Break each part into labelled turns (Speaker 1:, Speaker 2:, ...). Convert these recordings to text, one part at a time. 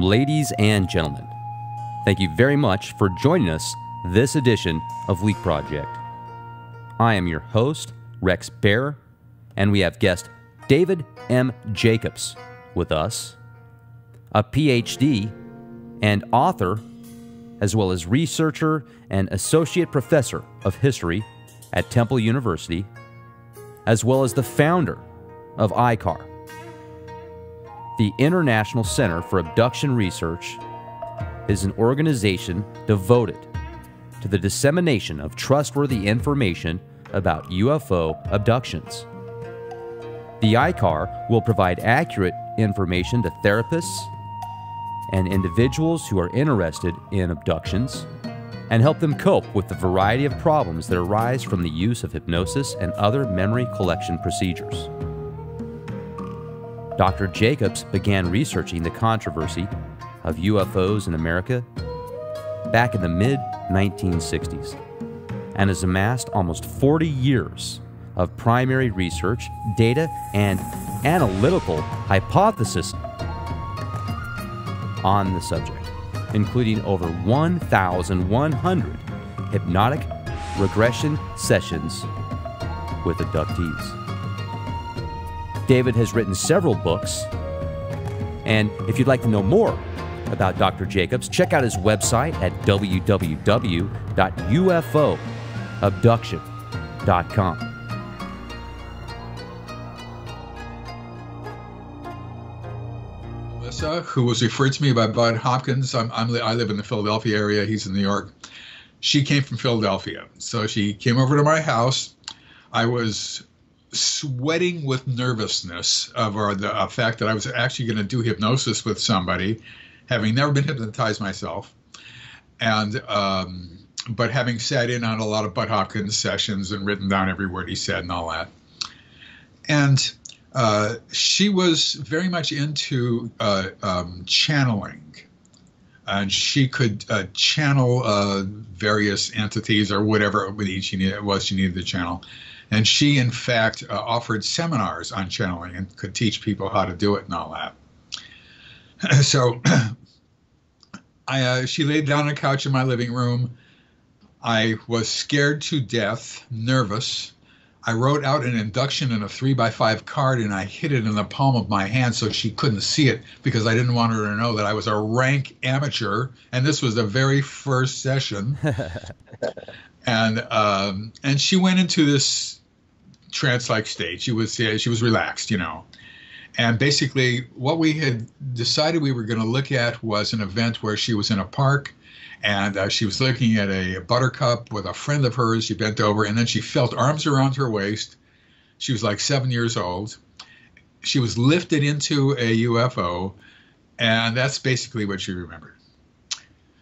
Speaker 1: Ladies and gentlemen, thank you very much for joining us this edition of Leak Project. I am your host, Rex Bear, and we have guest David M. Jacobs with us, a PhD and author, as well as researcher and associate professor of history at Temple University, as well as the founder of ICAR, the International Center for Abduction Research is an organization devoted to the dissemination of trustworthy information about UFO abductions. The ICAR will provide accurate information to therapists and individuals who are interested in abductions and help them cope with the variety of problems that arise from the use of hypnosis and other memory collection procedures. Dr. Jacobs began researching the controversy of UFOs in America back in the mid 1960s and has amassed almost 40 years of primary research, data, and analytical hypothesis on the subject, including over 1,100 hypnotic regression sessions with abductees. David has written several books, and if you'd like to know more about Dr. Jacobs, check out his website at www.ufoabduction.com.
Speaker 2: Melissa, who was referred to me by Bud Hopkins, I'm, I'm, i live in the Philadelphia area. He's in New York. She came from Philadelphia, so she came over to my house. I was sweating with nervousness over the uh, fact that I was actually going to do hypnosis with somebody, having never been hypnotized myself, and um, but having sat in on a lot of Bud Hopkins sessions and written down every word he said and all that, and uh, she was very much into uh, um, channeling. And she could uh, channel uh, various entities or whatever it was she needed to channel and she, in fact, uh, offered seminars on channeling and could teach people how to do it and all that. so I, uh, she laid down on a couch in my living room. I was scared to death, nervous. I wrote out an induction in a three by five card and I hid it in the palm of my hand so she couldn't see it because I didn't want her to know that I was a rank amateur. And this was the very first session. and um, and she went into this trance-like state. She was she was relaxed, you know. And basically, what we had decided we were going to look at was an event where she was in a park and uh, she was looking at a buttercup with a friend of hers. She bent over and then she felt arms around her waist. She was like seven years old. She was lifted into a UFO, and that's basically what she remembered.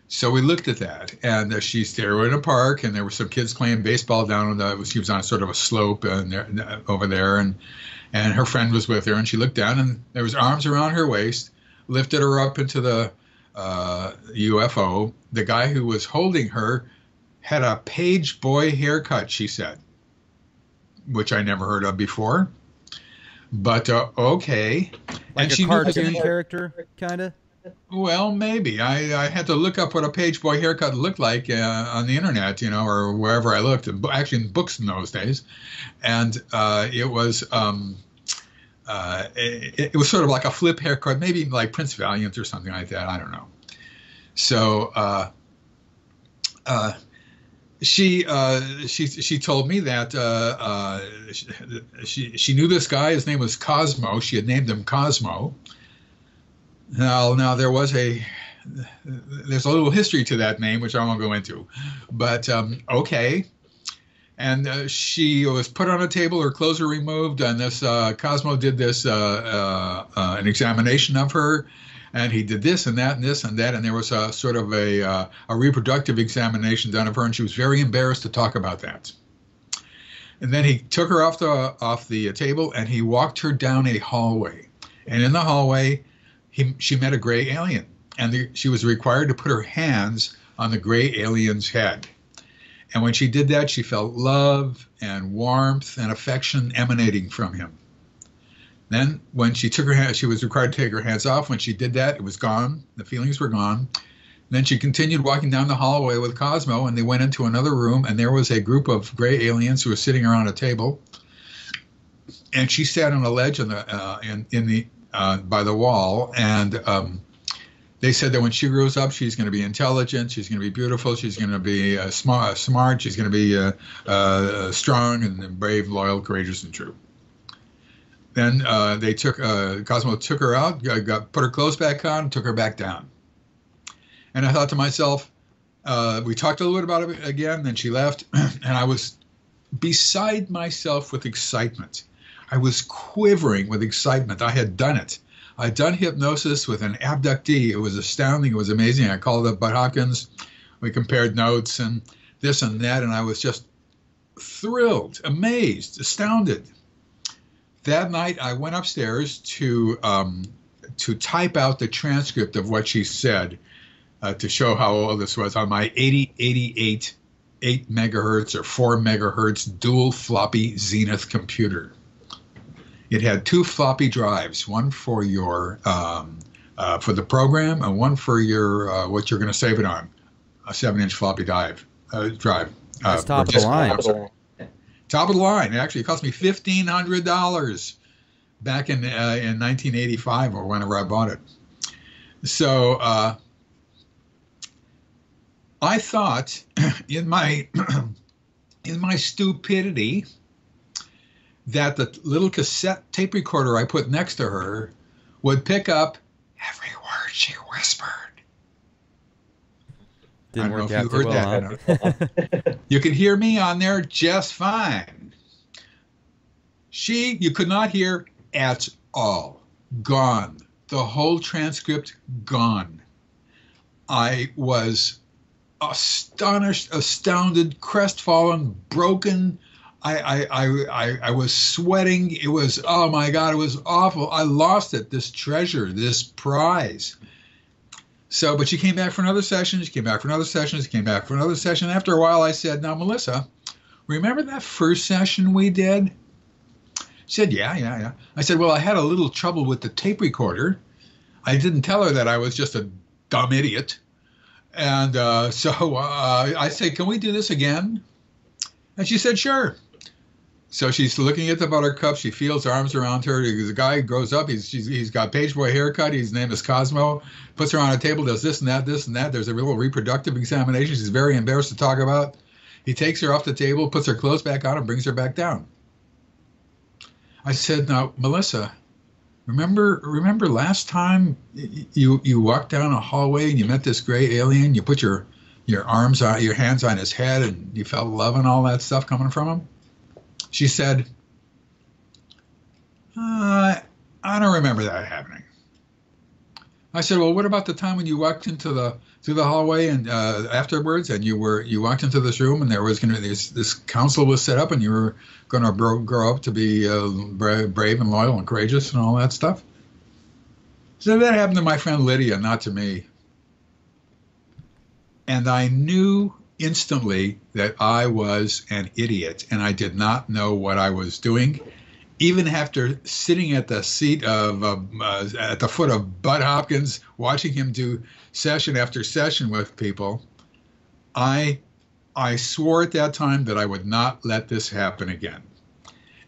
Speaker 2: So we looked at that, and uh, she's there in a park, and there were some kids playing baseball down on the. She was on sort of a slope and there, over there, and and her friend was with her, and she looked down, and there was arms around her waist, lifted her up into the uh, UFO. The guy who was holding her had a page boy haircut. She said, which I never heard of before. But uh, okay,
Speaker 1: like and a she cartoon character, kind of.
Speaker 2: Well, maybe I, I had to look up what a page boy haircut looked like uh, on the internet, you know, or wherever I looked, actually in books in those days, and uh, it was um, uh, it, it, was sort of like a flip haircut, maybe like Prince Valiant or something like that. I don't know. So uh, uh, she uh, she she told me that she she knew this guy. His name was Cosmo. She had named him Cosmo now, now there was a there's a little history to that name, which I won't go into, but um, okay. And uh, she was put on a table, her clothes were removed, and this uh, Cosmo did this uh, uh, uh an examination of her, and he did this and that and this and that, and there was a sort of a uh, a reproductive examination done of her, and she was very embarrassed to talk about that. And then he took her off the off the table, and he walked her down a hallway, and in the hallway he, she met a gray alien, and the, she was required to put her hands on the gray alien's head. And when she did that, she felt love and warmth and affection emanating from him. Then, when she took her hand, she was required to take her hands off. When she did that, it was gone. The feelings were gone. Then she continued walking down the hallway with Cosmo, and they went into another room, and there was a group of gray aliens who were sitting around a table. And she sat on a ledge in the uh, in, in the uh, by the wall, and um, they said that when she grows up, she's going to be intelligent, she's going to be beautiful, she's going to be uh, smart, smart, she's going to be uh, uh, strong and brave, loyal, courageous, and true. Then uh, they took uh, Cosmo took her out, got, put her clothes back on, took her back down. And I thought to myself, uh, we talked a little bit about it again. Then she left, and I was beside myself with excitement. I was quivering with excitement. I had done it. I'd done hypnosis with an abductee. It was astounding. It was amazing. I called up Bud Hopkins. We compared notes and this and that, and I was just thrilled, amazed, astounded. That night, I went upstairs to um, to type out the transcript of what she said uh, to show how old this was on my 8088 8 megahertz or 4 megahertz dual floppy Zenith computer. It had two floppy drives, one for your um, uh, for the program and one for your uh, what you're going to save it on, a seven-inch floppy drive. Uh, drive.
Speaker 1: Uh, That's top of the line.
Speaker 2: Top of the line. It actually cost me fifteen hundred dollars back in uh, in 1985 or whenever I bought it. So uh, I thought in my in my stupidity that the little cassette tape recorder I put next to her would pick up every word she whispered.
Speaker 1: Didn't I don't know if you heard well,
Speaker 2: that. Huh? you could hear me on there just fine. She, you could not hear at all. Gone. The whole transcript gone. I was astonished, astounded, crestfallen, broken, I, I, I, I was sweating. It was, oh my God, it was awful. I lost it, this treasure, this prize. So, but she came back for another session. She came back for another session. She came back for another session. After a while, I said, Now, Melissa, remember that first session we did? She said, Yeah, yeah, yeah. I said, Well, I had a little trouble with the tape recorder. I didn't tell her that I was just a dumb idiot. And uh, so uh, I said, Can we do this again? And she said, Sure. So she's looking at the buttercup. She feels arms around her. The guy grows up. He's he's got page boy haircut. His name is Cosmo. Puts her on a table. Does this and that, this and that. There's a real reproductive examination. She's very embarrassed to talk about. He takes her off the table, puts her clothes back on, and brings her back down. I said, "Now, Melissa, remember remember last time you you walked down a hallway and you met this gray alien. You put your your arms on your hands on his head and you felt love and all that stuff coming from him." She said, uh, I don't remember that happening. I said, well, what about the time when you walked into the through the hallway and uh, afterwards, and you were you walked into this room, and there was going to be this this council was set up, and you were going to grow, grow up to be uh, brave and loyal and courageous and all that stuff. So that happened to my friend Lydia, not to me. And I knew instantly that I was an idiot and I did not know what I was doing. Even after sitting at the seat of uh, uh, at the foot of Bud Hopkins, watching him do session after session with people, I I swore at that time that I would not let this happen again.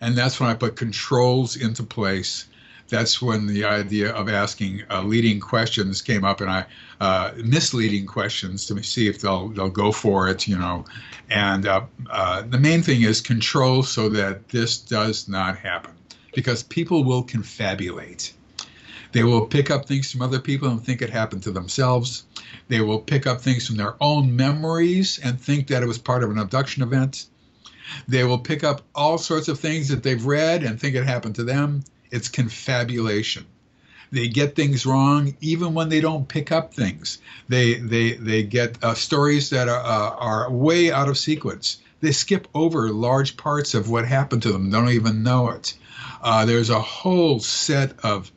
Speaker 2: And that's when I put controls into place that's when the idea of asking uh, leading questions came up, and I uh, misleading questions to see if they'll they'll go for it, you know. And uh, uh, the main thing is control so that this does not happen, because people will confabulate. They will pick up things from other people and think it happened to themselves. They will pick up things from their own memories and think that it was part of an abduction event. They will pick up all sorts of things that they've read and think it happened to them it's confabulation. They get things wrong even when they don't pick up things. They they they get uh, stories that are uh, are way out of sequence. They skip over large parts of what happened to them. They don't even know it. Uh, there's a whole set of,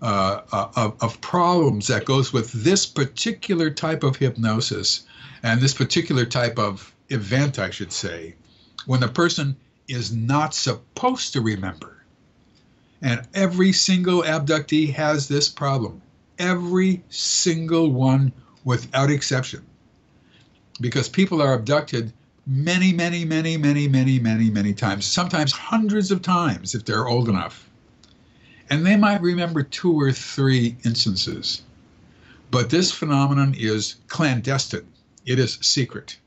Speaker 2: uh, uh, of of problems that goes with this particular type of hypnosis and this particular type of event, I should say, when the person is not supposed to remember And every single abductee has this problem. Every single one without exception. Because people are abducted many, many, many, many, many, many, many times, sometimes hundreds of times if they're old enough. And they might remember two or three instances. But this phenomenon is clandestine, it is secret.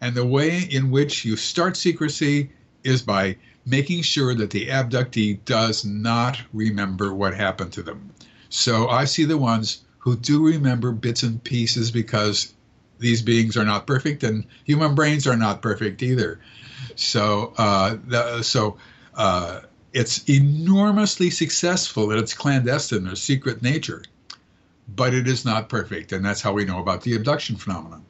Speaker 2: And the way in which you start secrecy is by making sure that the abductee does not remember what happened to them. So I see the ones who do remember bits and pieces because these beings are not perfect and human brains are not perfect either. So, uh, the, so uh, it's enormously successful in its clandestine or secret nature, but it is not perfect, and that's how we know about the abduction phenomenon.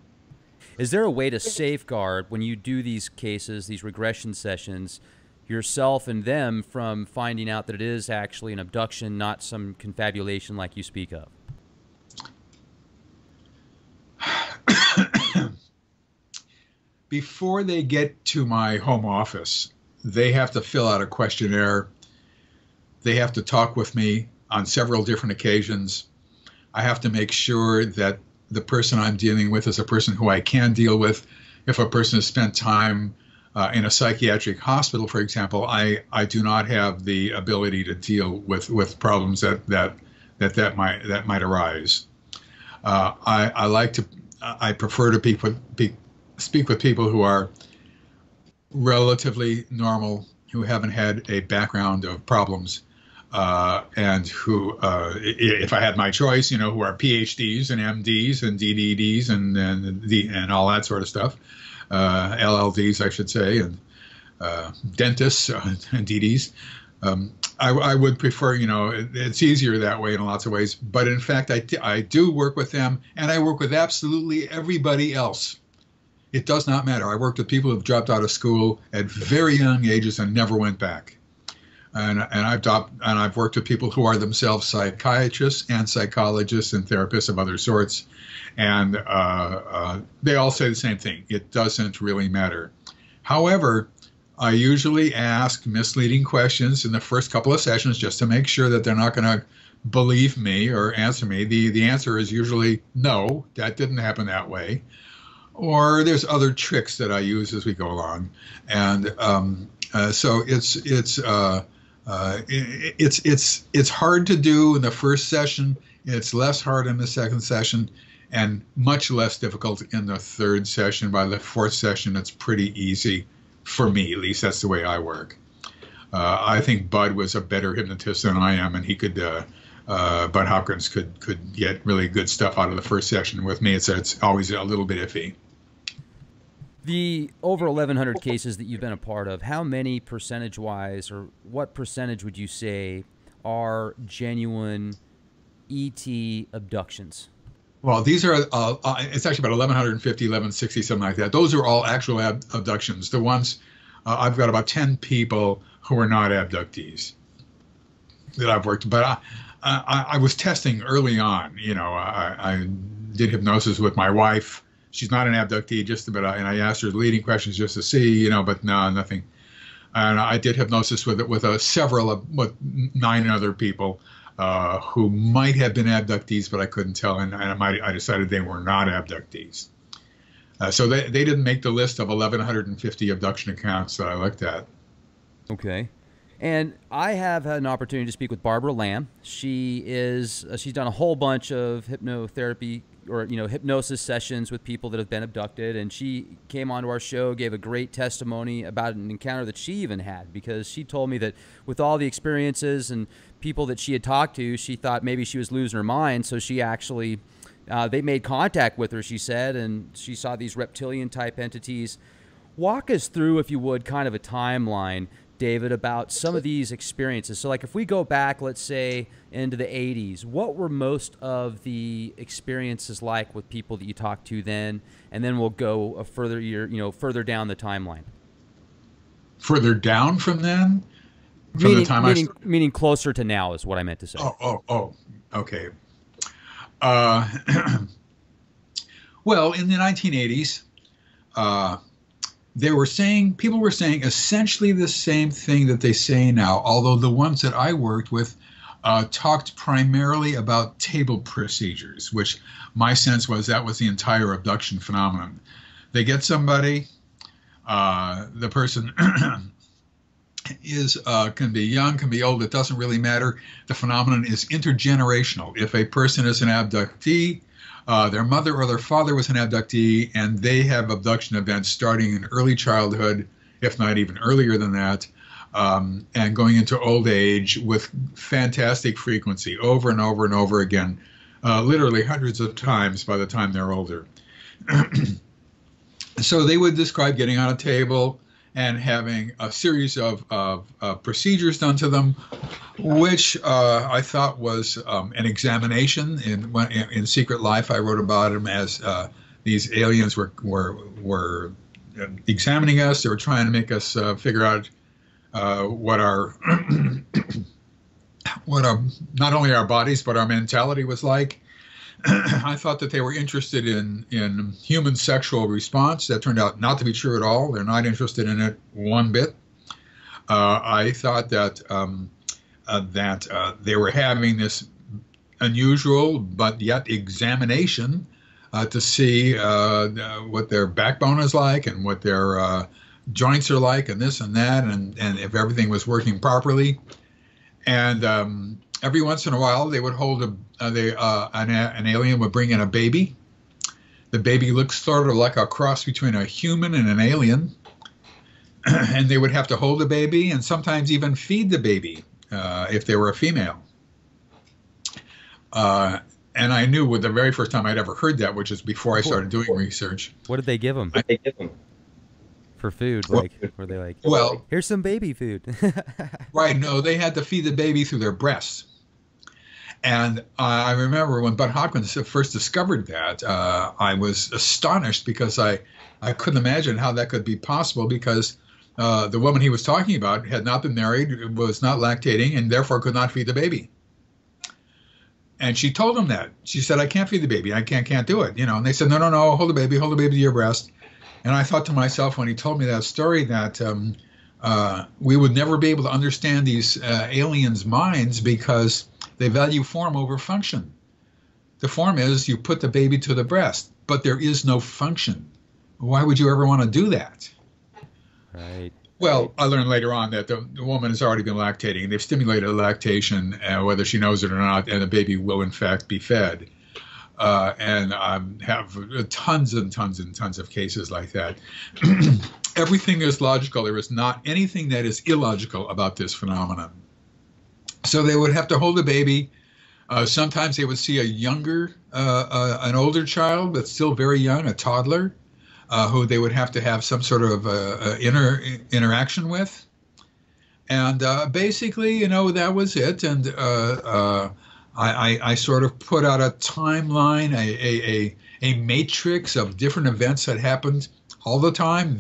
Speaker 1: Is there a way to safeguard when you do these cases, these regression sessions, yourself and them from finding out that it is actually an abduction, not some confabulation like you speak of?
Speaker 2: Before they get to my home office, they have to fill out a questionnaire. They have to talk with me on several different occasions. I have to make sure that the person I'm dealing with is a person who I can deal with. If a person has spent time uh, in a psychiatric hospital, for example, I, I do not have the ability to deal with, with problems that, that that that might that might arise. Uh, I, I like to I prefer to be, be, speak with people who are relatively normal, who haven't had a background of problems, uh, and who, uh, if I had my choice, you know, who are PhDs and MDs and DDDs and and, and all that sort of stuff, uh, LLDs, I should say, and uh, dentists and DDs. Um, I, I, would prefer, you know, it, it's easier that way in lots of ways. But in fact, I, I do work with them, and I work with absolutely everybody else. It does not matter. I worked with people who've dropped out of school at very young ages and never went back. And, and I've dropped, and I've worked with people who are themselves psychiatrists and psychologists and therapists of other sorts, and uh, uh, they all say the same thing. It doesn't really matter. However, I usually ask misleading questions in the first couple of sessions just to make sure that they're not going to believe me or answer me. The the answer is usually no, that didn't happen that way. Or there's other tricks that I use as we go along, and um, uh, so it's it's uh, uh, it, it's it's it's hard to do in the first session. It's less hard in the second session, and much less difficult in the third session. By the fourth session, it's pretty easy for me, at least that's the way I work. Uh, I think Bud was a better hypnotist than I am, and he could. Uh, uh, Bud Hopkins could could get really good stuff out of the first session. With me, it's it's always a little bit iffy.
Speaker 1: The over 1,100 cases that you've been a part of, how many percentage wise, or what percentage would you say are genuine ET abductions?
Speaker 2: Well, these are, uh, uh, it's actually about 1,150, 1,160, something like that. Those are all actual ab- abductions. The ones, uh, I've got about 10 people who are not abductees that I've worked But I, I, I was testing early on. You know, I, I, did hypnosis with my wife. She's not an abductee, just but and I asked her leading questions just to see, you know, but no, nothing. And I did hypnosis with with uh, several of with nine other people uh, who might have been abductees, but I couldn't tell, and, and I, might, I, decided they were not abductees. Uh, so they, they didn't make the list of 1,150 abduction accounts that I looked at.
Speaker 1: Okay. And I have had an opportunity to speak with Barbara Lamb. She is uh, she's done a whole bunch of hypnotherapy or you know hypnosis sessions with people that have been abducted. And she came onto our show gave a great testimony about an encounter that she even had because she told me that with all the experiences and people that she had talked to she thought maybe she was losing her mind. So she actually uh, they made contact with her she said and she saw these reptilian type entities. Walk us through if you would kind of a timeline David, about some of these experiences. So, like, if we go back, let's say, into the 80s, what were most of the experiences like with people that you talked to then? And then we'll go a further year, you know, further down the timeline.
Speaker 2: Further down from then?
Speaker 1: From meaning, the time meaning, I... meaning closer to now is what I meant to say.
Speaker 2: Oh, oh, oh, okay. Uh, well, in the 1980s, uh, they were saying people were saying essentially the same thing that they say now although the ones that i worked with uh, talked primarily about table procedures which my sense was that was the entire abduction phenomenon. They get somebody uh, the person is uh, can be young can be old it doesn't really matter. The phenomenon is intergenerational. If a person is an abductee uh, their mother or their father was an abductee, and they have abduction events starting in early childhood, if not even earlier than that, um, and going into old age with fantastic frequency over and over and over again, uh, literally hundreds of times by the time they're older. so they would describe getting on a table, and having a series of, of uh, procedures done to them, which uh, I thought was um, an examination. In, in Secret Life, I wrote about them as uh, these aliens were, were, were examining us. They were trying to make us uh, figure out uh, what our what our not only our bodies but our mentality was like. I thought that they were interested in in human sexual response. That turned out not to be true at all. They're not interested in it one bit. Uh, I thought that um, uh, that uh, they were having this unusual but yet examination uh, to see uh, what their backbone is like and what their uh, joints are like and this and that and and if everything was working properly. And um, every once in a while they would hold a uh, they uh, an, an alien would bring in a baby. The baby looks sort of like a cross between a human and an alien, and they would have to hold the baby and sometimes even feed the baby uh, if they were a female. Uh, and I knew with the very first time I'd ever heard that, which is before I started doing research.
Speaker 1: What did they give them?
Speaker 3: What did they give them?
Speaker 1: for food? Like, were they like,
Speaker 2: well,
Speaker 1: here's some baby food?
Speaker 2: right. No, they had to feed the baby through their breasts. And I remember when Bud Hopkins first discovered that, uh, I was astonished because I, I couldn't imagine how that could be possible because uh, the woman he was talking about had not been married, was not lactating, and therefore could not feed the baby. And she told him that. She said, I can't feed the baby. I can't, can't do it. You know, and they said, no, no, no, hold the baby, hold the baby to your breast. And I thought to myself when he told me that story that um, uh, we would never be able to understand these uh, aliens' minds because they value form over function. The form is you put the baby to the breast, but there is no function. Why would you ever want to do that?
Speaker 1: Right.
Speaker 2: Well, I learned later on that the, the woman has already been lactating. They've stimulated lactation, uh, whether she knows it or not, and the baby will in fact be fed. Uh, and I have tons and tons and tons of cases like that. Everything is logical. There is not anything that is illogical about this phenomenon. So they would have to hold a baby. Uh, sometimes they would see a younger, uh, uh, an older child, but still very young, a toddler, uh, who they would have to have some sort of uh, uh, inner interaction with. And basically, you know, that was it. And I, I, I, sort of put out a timeline, a, a, a, a matrix of different events that happened all the time,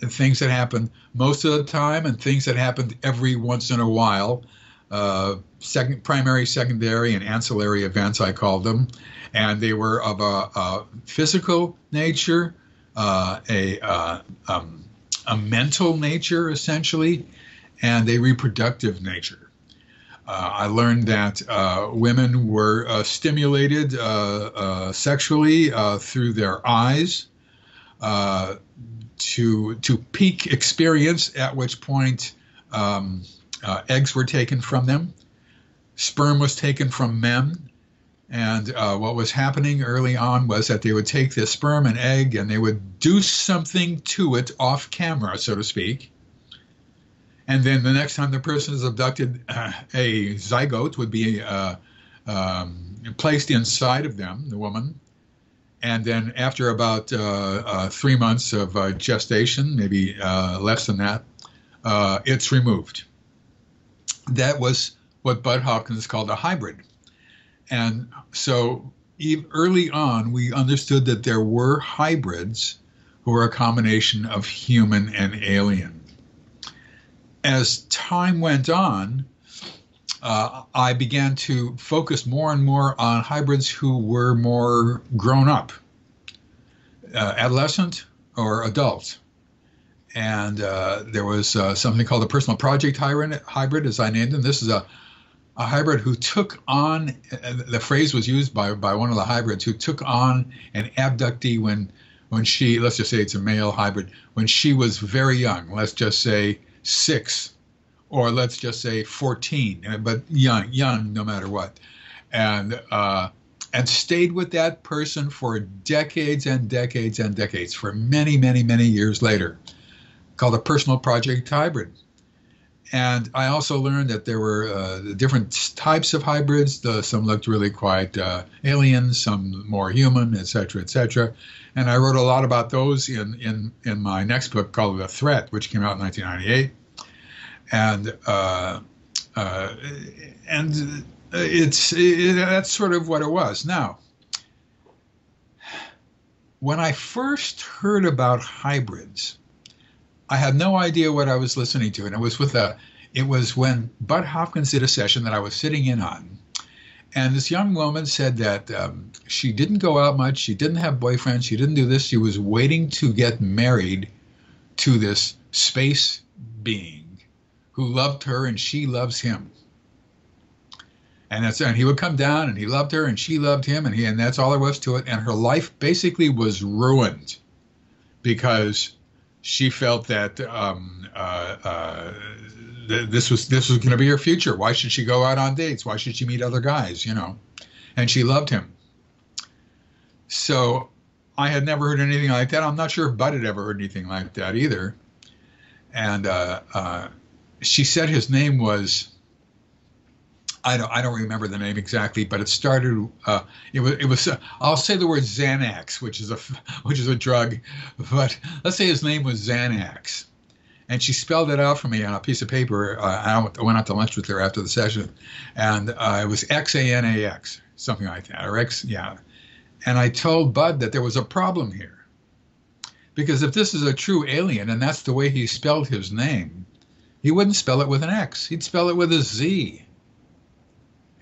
Speaker 2: things that happened most of the time, and things that happened every once in a while uh, second, primary, secondary, and ancillary events, I called them. And they were of a, a physical nature, uh, a, uh, um, a mental nature, essentially, and a reproductive nature. Uh, I learned that uh, women were uh, stimulated sexually through their eyes to to peak experience, at which point um, uh, eggs were taken from them, sperm was taken from men. And uh, what was happening early on was that they would take this sperm and egg and they would do something to it off camera, so to speak. And then the next time the person is abducted, uh, a zygote would be uh, um, placed inside of them, the woman. And then after about uh, uh, three months of gestation, maybe less than that, it's removed that was what Bud Hopkins called a hybrid. And so early on, we understood that there were hybrids who were a combination of human and alien. As time went on, uh, I began to focus more and more on hybrids who were more grown up, uh, adolescent or adult. And uh, there was uh, something called a personal project hybrid, hybrid, as I named them. This is a, a hybrid who took on, uh, the phrase was used by, by one of the hybrids, who took on an abductee when, when she, let's just say it's a male hybrid, when she was very young, let's just say six, or let's just say 14, but young, young no matter what. And, uh, and stayed with that person for decades and decades and decades, for many, many, many years later called a personal project hybrid. And I also learned that there were uh, different types of hybrids. The, some looked really quite uh, alien, some more human, et cetera, et cetera. And I wrote a lot about those in, in, in my next book called The Threat, which came out in 1998. And uh, uh, and it's it, that's sort of what it was. Now, when I first heard about hybrids, I had no idea what I was listening to, and it was with a. It was when Bud Hopkins did a session that I was sitting in on, and this young woman said that um, she didn't go out much, she didn't have boyfriends, she didn't do this. She was waiting to get married to this space being who loved her and she loves him. And that's and he would come down and he loved her and she loved him and he and that's all there was to it. And her life basically was ruined because she felt that um, uh, uh, th- this was this was going to be her future. Why should she go out on dates? Why should she meet other guys? You know, and she loved him. So I had never heard anything like that. I'm not sure if Bud had ever heard anything like that either. And uh, uh she said his name was I don't I don't remember the name exactly, but it started. Uh, it was it was. Uh, I'll say the word Xanax, which is a which is a drug, but let's say his name was Xanax, and she spelled it out for me on a piece of paper. Uh, I went out to lunch with her after the session, and uh, it was X A N A X, something like that, or X, yeah. And I told Bud that there was a problem here, because if this is a true alien and that's the way he spelled his name, he wouldn't spell it with an X. He'd spell it with a Z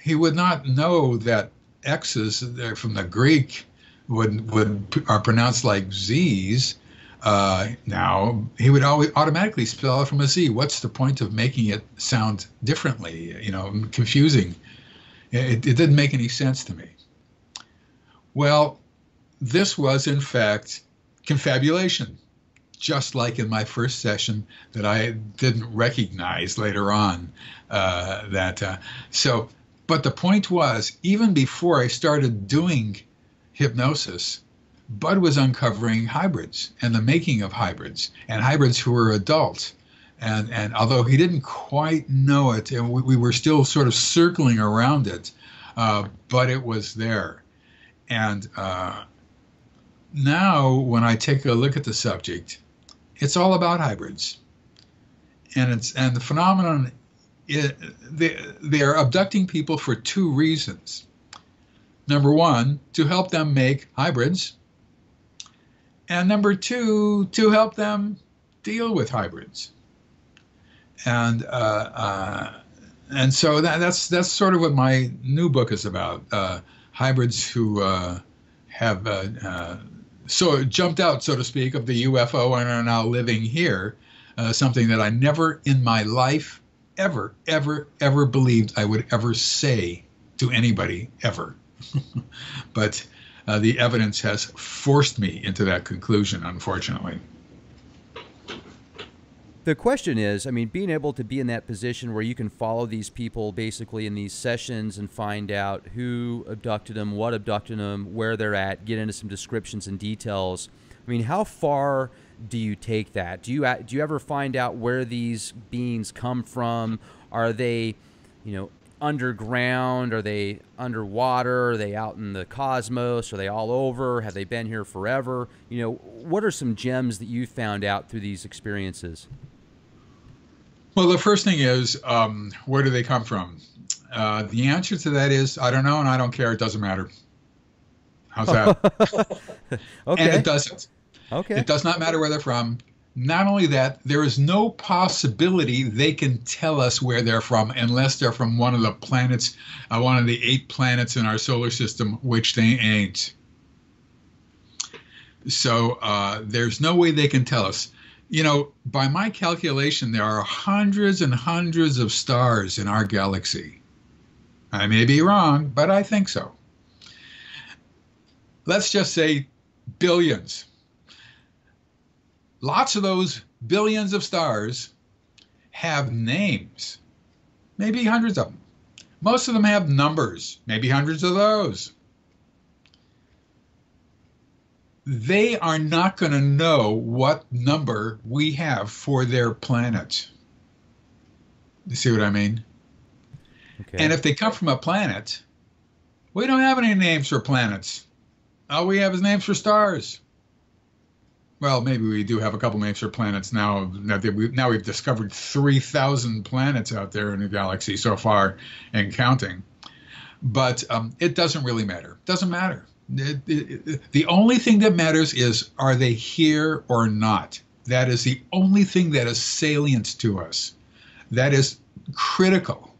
Speaker 2: he would not know that X's from the Greek would would are pronounced like Z's. Uh, now he would always automatically spell it from a Z. What's the point of making it sound differently? You know, confusing. It, it didn't make any sense to me. Well, this was in fact confabulation, just like in my first session that I didn't recognize later on. Uh, that uh, so but the point was, even before I started doing hypnosis, Bud was uncovering hybrids and the making of hybrids and hybrids who were adult. And, and although he didn't quite know it, and we, we were still sort of circling around it, uh, but it was there. And uh, now, when I take a look at the subject, it's all about hybrids. And it's and the phenomenon they, they are abducting people for two reasons. Number one, to help them make hybrids. And number two, to help them deal with hybrids. And uh, uh, and so that, that's that's sort of what my new book is about. Uh, hybrids who uh, have uh, uh, so jumped out, so to speak, of the UFO and are now living here. something that I never in my life ever, ever, ever believed I would ever say to anybody ever. but uh, the evidence has forced me into that conclusion, unfortunately.
Speaker 1: The question is I mean, being able to be in that position where you can follow these people basically in these sessions and find out who abducted them, what abducted them, where they're at, get into some descriptions and details. I mean, how far do you take that? Do you do you ever find out where these beings come from? Are they, you know, underground? Are they underwater? Are they out in the cosmos? Are they all over? Have they been here forever? You know, what are some gems that you found out through these experiences?
Speaker 2: Well, the first thing is, um, where do they come from? Uh, the answer to that is, I don't know, and I don't care. It doesn't matter. How's that? okay. And it doesn't. Okay. It does not matter where they're from. Not only that, there is no possibility they can tell us where they're from unless they're from one of the planets, uh, one of the eight planets in our solar system, which they ain't. So uh, there's no way they can tell us. you know, by my calculation, there are hundreds and hundreds of stars in our galaxy. I may be wrong, but I think so. Let's just say billions. Lots of those billions of stars have names, maybe hundreds of them. Most of them have numbers, maybe hundreds of those. They are not going to know what number we have for their planet. You see what I mean? Okay. And if they come from a planet, we don't have any names for planets. All we have is names for stars. Well, maybe we do have a couple names for planets now. Now we've discovered 3,000 planets out there in the galaxy so far and counting. But um, it doesn't really matter. Doesn't matter. It, it, it, the only thing that matters is are they here or not? That is the only thing that is salient to us. That is critical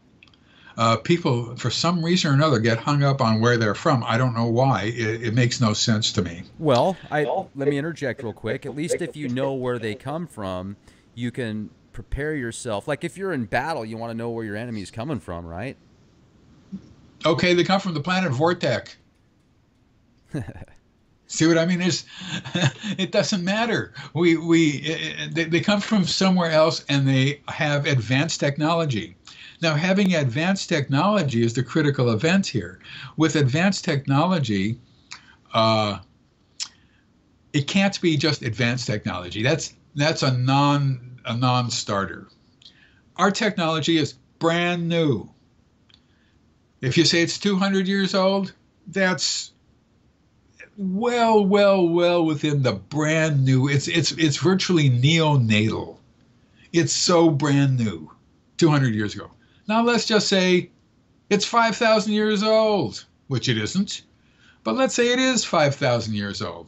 Speaker 2: uh, people, for some reason or another, get hung up on where they're from. I don't know why. It, it makes no sense to me.
Speaker 1: Well, I, let me interject real quick. At least if you know where they come from, you can prepare yourself. Like if you're in battle, you want to know where your enemy is coming from, right?
Speaker 2: Okay, they come from the planet Vortek. See what I mean? Is it doesn't matter. We we they, they come from somewhere else and they have advanced technology. Now, having advanced technology is the critical event here. With advanced technology, uh, it can't be just advanced technology. That's that's a non a non-starter. Our technology is brand new. If you say it's 200 years old, that's well, well, well within the brand new. It's it's it's virtually neonatal. It's so brand new, 200 years ago. Now let's just say it's 5,000 years old, which it isn't, but let's say it is 5,000 years old.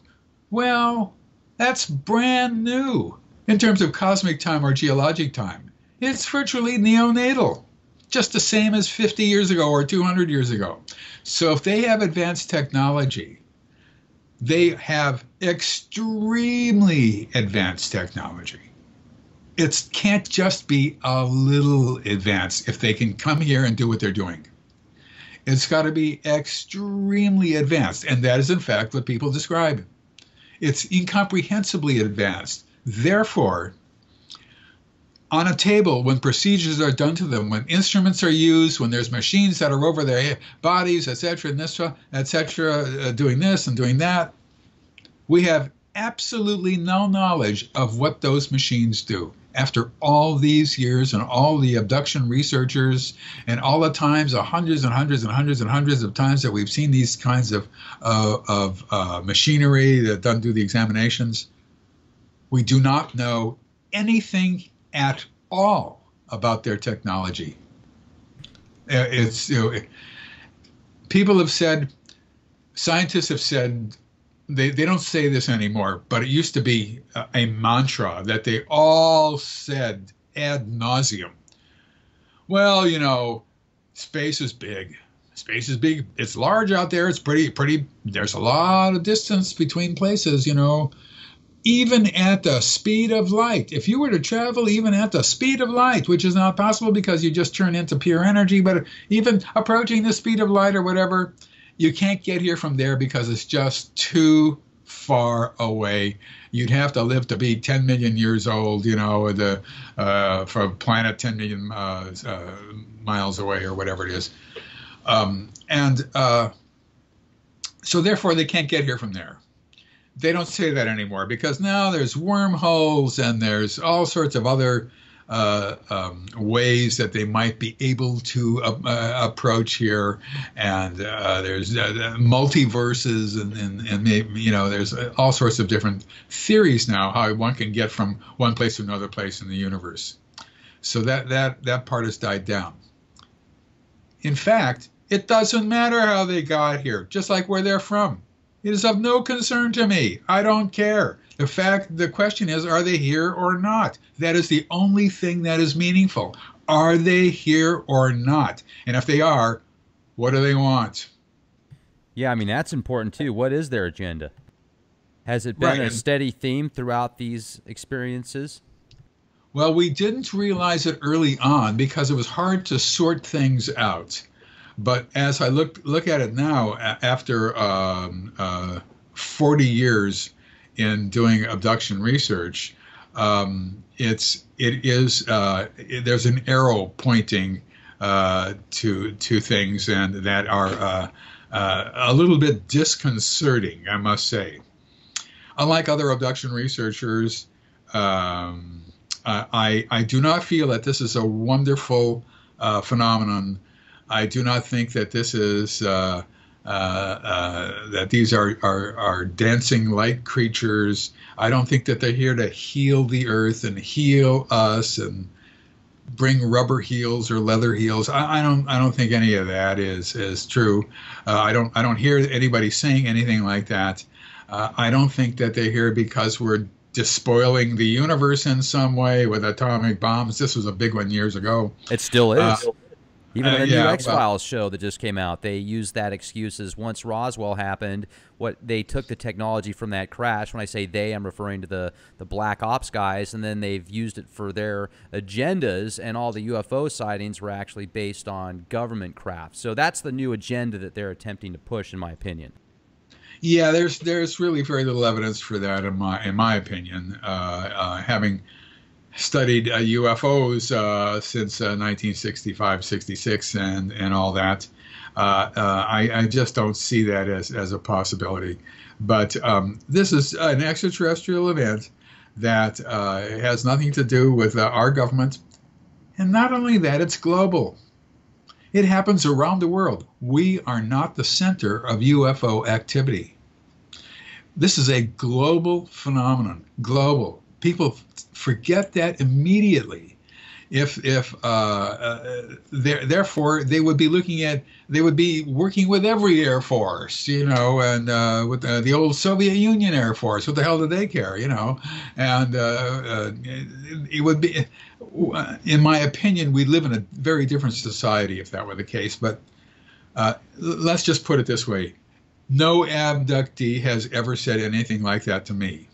Speaker 2: Well, that's brand new in terms of cosmic time or geologic time. It's virtually neonatal, just the same as 50 years ago or 200 years ago. So if they have advanced technology, they have extremely advanced technology it can't just be a little advanced if they can come here and do what they're doing. It's got to be extremely advanced, and that is in fact what people describe. It's incomprehensibly advanced. Therefore, on a table, when procedures are done to them, when instruments are used, when there's machines that are over their bodies, etc., etc., uh, doing this and doing that, we have absolutely no knowledge of what those machines do after all these years and all the abduction researchers and all the times, the hundreds and hundreds and hundreds and hundreds of times that we've seen these kinds of, uh, of uh, machinery that doesn't do the examinations, we do not know anything at all about their technology. Uh, it's you know, people have said, scientists have said they, they don't say this anymore, but it used to be a, a mantra that they all said ad nauseum. Well, you know, space is big. Space is big. It's large out there. It's pretty, pretty. There's a lot of distance between places, you know. Even at the speed of light, if you were to travel even at the speed of light, which is not possible because you just turn into pure energy, but even approaching the speed of light or whatever, you can't get here from there because it's just too far away. You'd have to live to be 10 million years old, you know, the uh, for a planet 10 million uh, uh, miles away or whatever it is. Um, and uh, so therefore they can't get here from there. They don't say that anymore because now there's wormholes and there's all sorts of other uh, um, ways that they might be able to uh, uh approach here, and uh, there's uh, multiverses, and, and, and maybe, you know there's all sorts of different theories now how one can get from one place to another place in the universe. So that that that part has died down. In fact, it doesn't matter how they got here, just like where they're from. It is of no concern to me. I don't care. The fact, the question is, are they here or not? That is the only thing that is meaningful. Are they here or not? And if they are, what do they want?
Speaker 1: Yeah, I mean that's important too. What is their agenda? Has it been
Speaker 2: Right,
Speaker 1: a steady theme throughout these experiences?
Speaker 2: Well, we didn't realize it early on because it was hard to sort things out. But as I look look at it now, after um, uh, 40 years in doing abduction research, um, it's it is uh, it- there's an arrow pointing uh, to to things and that are uh, uh, a little bit disconcerting, I must say. Unlike other abduction researchers, um, I I do not feel that this is a wonderful uh, phenomenon. I do not think that this is uh, uh, uh, that these are, are are dancing light creatures. I don't think that they're here to heal the earth and heal us and bring rubber heels or leather heels. I, I don't I don't think any of that is is true. Uh, I don't I don't hear anybody saying anything like that. Uh, I don't think that they're here because we're despoiling the universe in some way with atomic bombs. This was a big one years ago.
Speaker 1: It still is. Even in
Speaker 2: uh,
Speaker 1: the
Speaker 2: yeah,
Speaker 1: new X Files show that just came out, they used that excuse as once Roswell happened. What they took the technology from that crash. When I say they, I'm referring to the the Black Ops guys, and then they've used it for their agendas. And all the UFO sightings were actually based on government craft. So that's the new agenda that they're attempting to push, in my opinion.
Speaker 2: Yeah, there's there's really very little evidence for that in my in my opinion. Uh, uh, having studied uh, UFOs uh, since uh, 1965, 66, and and all that, uh, uh, I, I just don't see that as as a possibility. But um, this is an extraterrestrial event that uh, has nothing to do with uh, our government, and not only that, it's global. It happens around the world. We are not the center of UFO activity. This is a global phenomenon. Global. People forget that immediately. If if uh, uh, there- therefore they would be looking at they would be working with every air force, you know, and uh, with the, the old Soviet Union Air Force. What the hell do they care, you know? And uh, uh, it, would be, in my opinion, we live in a very different society if that were the case. But uh, let's just put it this way: no abductee has ever said anything like that to me,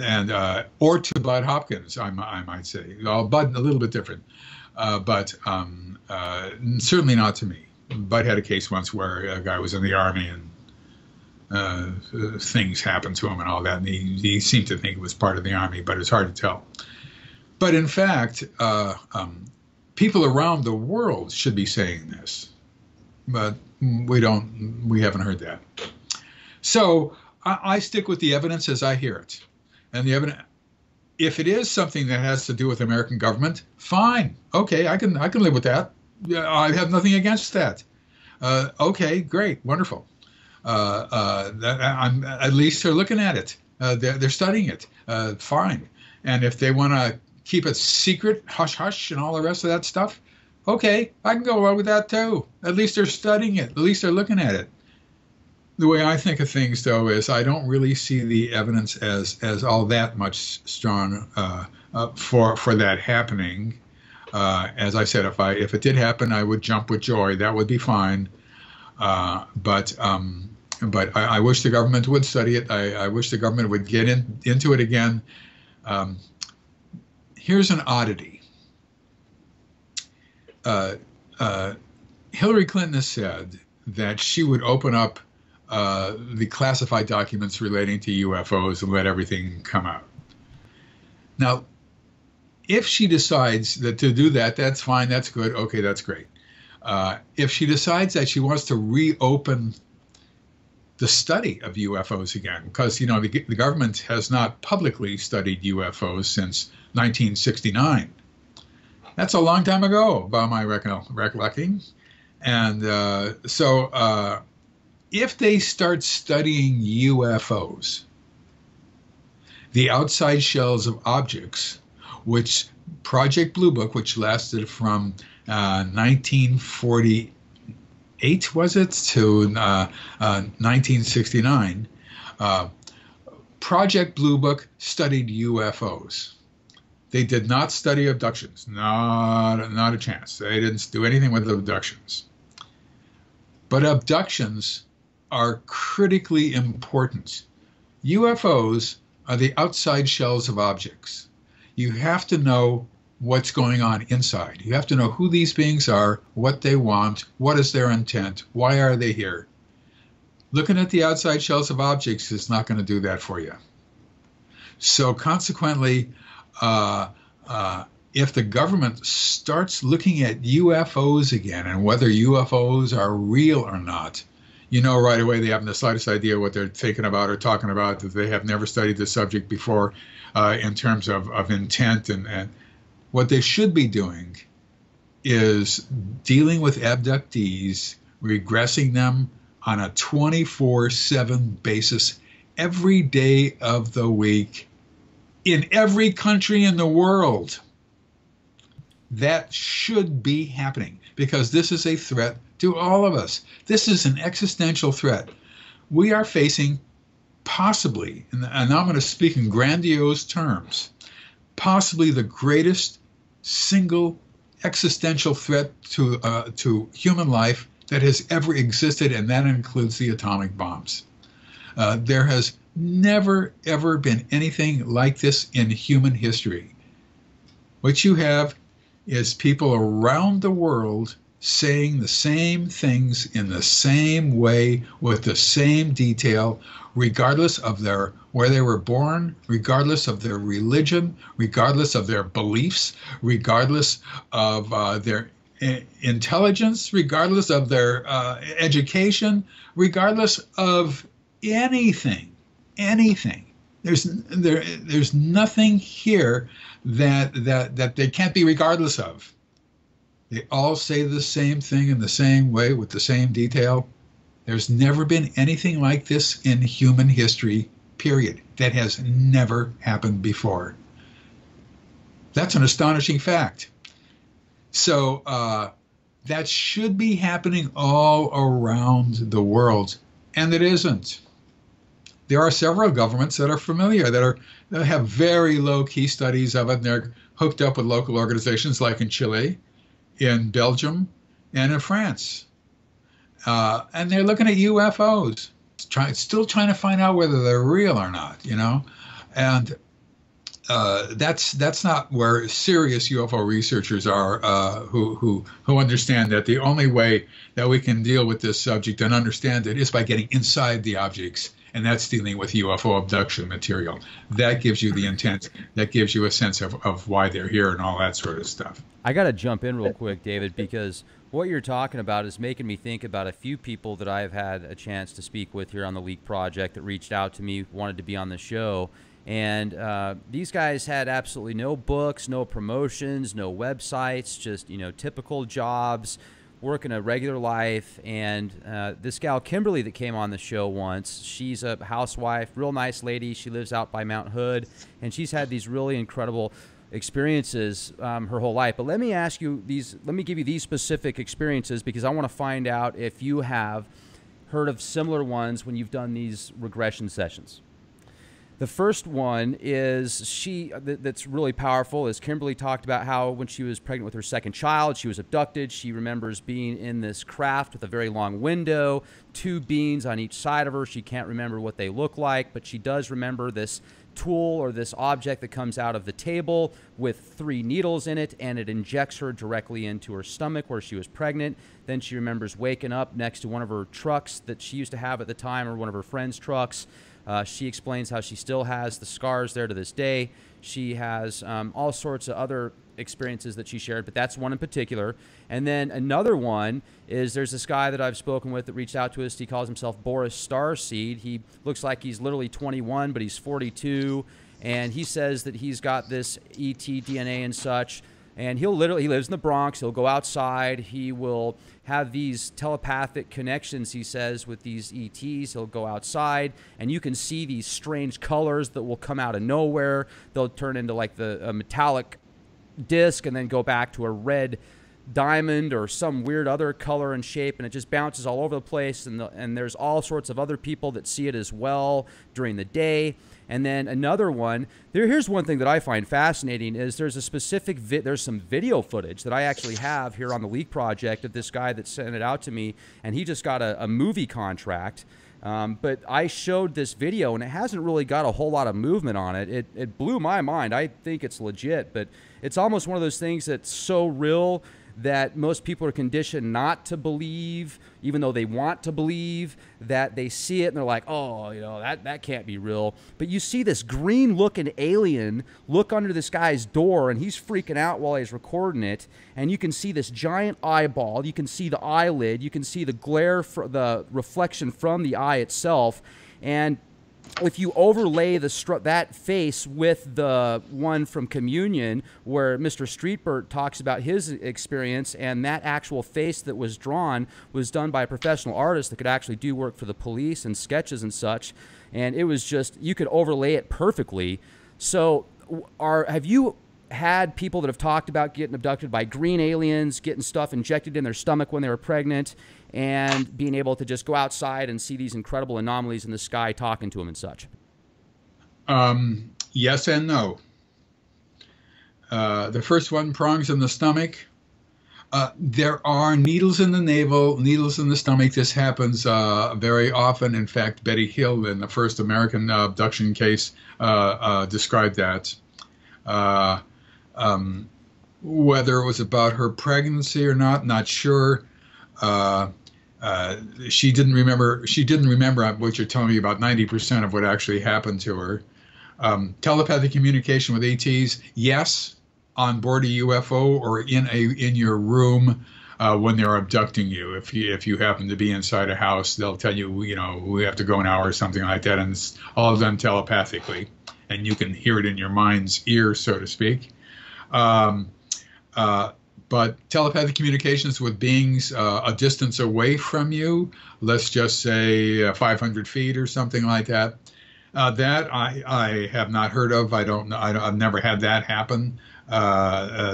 Speaker 2: and uh, or to Bud Hopkins, I, I might say. Well, Bud a little bit different, uh, but um, uh, certainly not to me. Bud had a case once where a guy was in the army and uh, things happened to him and all that, and he, he seemed to think it was part of the army, but it's hard to tell. But in fact, uh, um, people around the world should be saying this, but we don't. We haven't heard that. So I, I stick with the evidence as I hear it, and the evidence. If it is something that has to do with American government, fine, okay, I can I can live with that. I have nothing against that. Uh, okay, great, wonderful. Uh, uh, I'm, at least they're looking at it. Uh, they're, they're studying it. Uh, fine. And if they want to keep it secret, hush hush, and all the rest of that stuff, okay, I can go along with that too. At least they're studying it. At least they're looking at it. The way I think of things, though, is I don't really see the evidence as as all that much strong uh, uh, for for that happening. Uh, as I said, if I if it did happen, I would jump with joy. That would be fine. Uh, but um, but I, I wish the government would study it. I, I wish the government would get in, into it again. Um, here's an oddity. Uh, uh, Hillary Clinton has said that she would open up uh, the classified documents relating to UFOs and let everything come out. Now, if she decides that to do that, that's fine, that's good, okay, that's great. Uh, if she decides that she wants to reopen the study of UFOs again, because you know the, the government has not publicly studied UFOs since 1969. That's a long time ago, by my recol- recollecting. And uh, so, uh, if they start studying UFOs, the outside shells of objects, which Project Blue Book, which lasted from uh, 1948, was it, to uh, uh, 1969, uh, Project Blue Book studied UFOs. They did not study abductions. Not, not a chance. They didn't do anything with abductions. But abductions are critically important. UFOs are the outside shells of objects. You have to know what's going on inside. You have to know who these beings are, what they want, what is their intent, why are they here. Looking at the outside shells of objects is not going to do that for you. So, consequently, uh, uh, if the government starts looking at UFOs again and whether UFOs are real or not, you know right away they haven't the slightest idea what they're thinking about or talking about, that they have never studied the subject before uh, in terms of, of intent. And, and what they should be doing is dealing with abductees, regressing them on a 24 7 basis every day of the week in every country in the world. That should be happening because this is a threat to all of us. This is an existential threat. We are facing possibly, and I'm going to speak in grandiose terms, possibly the greatest single existential threat to uh, to human life that has ever existed, and that includes the atomic bombs. Uh, there has never ever been anything like this in human history. What you have is people around the world saying the same things in the same way with the same detail regardless of their where they were born regardless of their religion regardless of their beliefs regardless of uh, their uh, intelligence regardless of their uh, education regardless of anything anything. There's there there's nothing here that that that they can't be regardless of they all say the same thing in the same way with the same detail. There's never been anything like this in human history, period. That has never happened before. That's an astonishing fact. So, uh, that should be happening all around the world, and it isn't. There are several governments that are familiar, that are that have very low key studies of it, and they're hooked up with local organizations like in Chile in Belgium and in France. Uh, and they're looking at UFOs, try, still trying to find out whether they're real or not, you know? And uh, that's that's not where serious UFO researchers are, uh, who who who understand that the only way that we can deal with this subject and understand it is by getting inside the objects and that's dealing with UFO abduction material. That gives you the intent, that gives you a sense of, of why they're here and all that sort of stuff.
Speaker 1: I got to jump in real quick, David, because what you're talking about is making me think about a few people that I've had a chance to speak with here on the Leak Project that reached out to me, wanted to be on the show. And uh, these guys had absolutely no books, no promotions, no websites, just you know typical jobs, working a regular life. And uh, this gal, Kimberly, that came on the show once, she's a housewife, real nice lady. She lives out by Mount Hood, and she's had these really incredible experiences um, her whole life. But let me ask you these, let me give you these specific experiences because I want to find out if you have heard of similar ones when you've done these regression sessions. The first one is she uh, that's really powerful is Kimberly talked about how when she was pregnant with her second child, she was abducted. She remembers being in this craft with a very long window, two beings on each side of her. She can't remember what they look like, but she does remember this tool or this object that comes out of the table with three needles in it and it injects her directly into her stomach where she was pregnant. Then she remembers waking up next to one of her trucks that she used to have at the time or one of her friends' trucks uh, she explains how she still has the scars there to this day. She has um, all sorts of other experiences that she shared, but that's one in particular. And then another one is there's this guy that I've spoken with that reached out to us. He calls himself Boris Starseed. He looks like he's literally 21, but he's 42. And he says that he's got this ET DNA and such. And he'll literally, he lives in the Bronx. He'll go outside. He will have these telepathic connections, he says, with these ETs. He'll go outside and you can see these strange colors that will come out of nowhere. They'll turn into like the metallic disc and then go back to a red diamond or some weird other color and shape and it just bounces all over the place and, the, and there's all sorts of other people that see it as well during the day and then another one, there, here's one thing that I find fascinating is there's a specific, vi- there's some video footage that I actually have here on the Leak Project of this guy that sent it out to me, and he just got a, a movie contract. Um, but I showed this video and it hasn't really got a whole lot of movement on it. It, it blew my mind. I think it's legit, but it's almost one of those things that's so real that most people are conditioned not to believe, even though they want to believe, that they see it and they're like, oh, you know, that, that can't be real. But you see this green looking alien look under this guy's door and he's freaking out while he's recording it. And you can see this giant eyeball. You can see the eyelid. You can see the glare, for the reflection from the eye itself. And if you overlay the that face with the one from Communion, where Mr. Strieber talks about his experience, and that actual face that was drawn was done by a professional artist that could actually do work for the police and sketches and such, and it was just you could overlay it perfectly. So, are have you had people that have talked about getting abducted by green aliens, getting stuff injected in their stomach when they were pregnant, and being able to just go outside and see these incredible anomalies in the sky, talking to them and such?
Speaker 2: Um, yes and no. Uh, the first one, prongs in the stomach. Uh, there are needles in the navel, needles in the stomach. This happens uh, very often. In fact, Betty Hill, in the first American abduction case, uh, uh, described that. Uh, um, whether it was about her pregnancy or not, not sure. Uh, she didn't remember. She didn't remember what you're telling me about 90% of what actually happened to her. Um, telepathic communication with ETs, yes, on board a UFO or in a in your room uh, when they're abducting you. If you if you happen to be inside a house, they'll tell you, you know, we have to go an hour or something like that, and it's all done telepathically, and you can hear it in your mind's ear, so to speak. Um, uh, but telepathic communications with beings uh, a distance away from you, let's just say uh, 500 feet or something like that, uh, that I, I have not heard of. I don't know. I have never had that happen. Uh,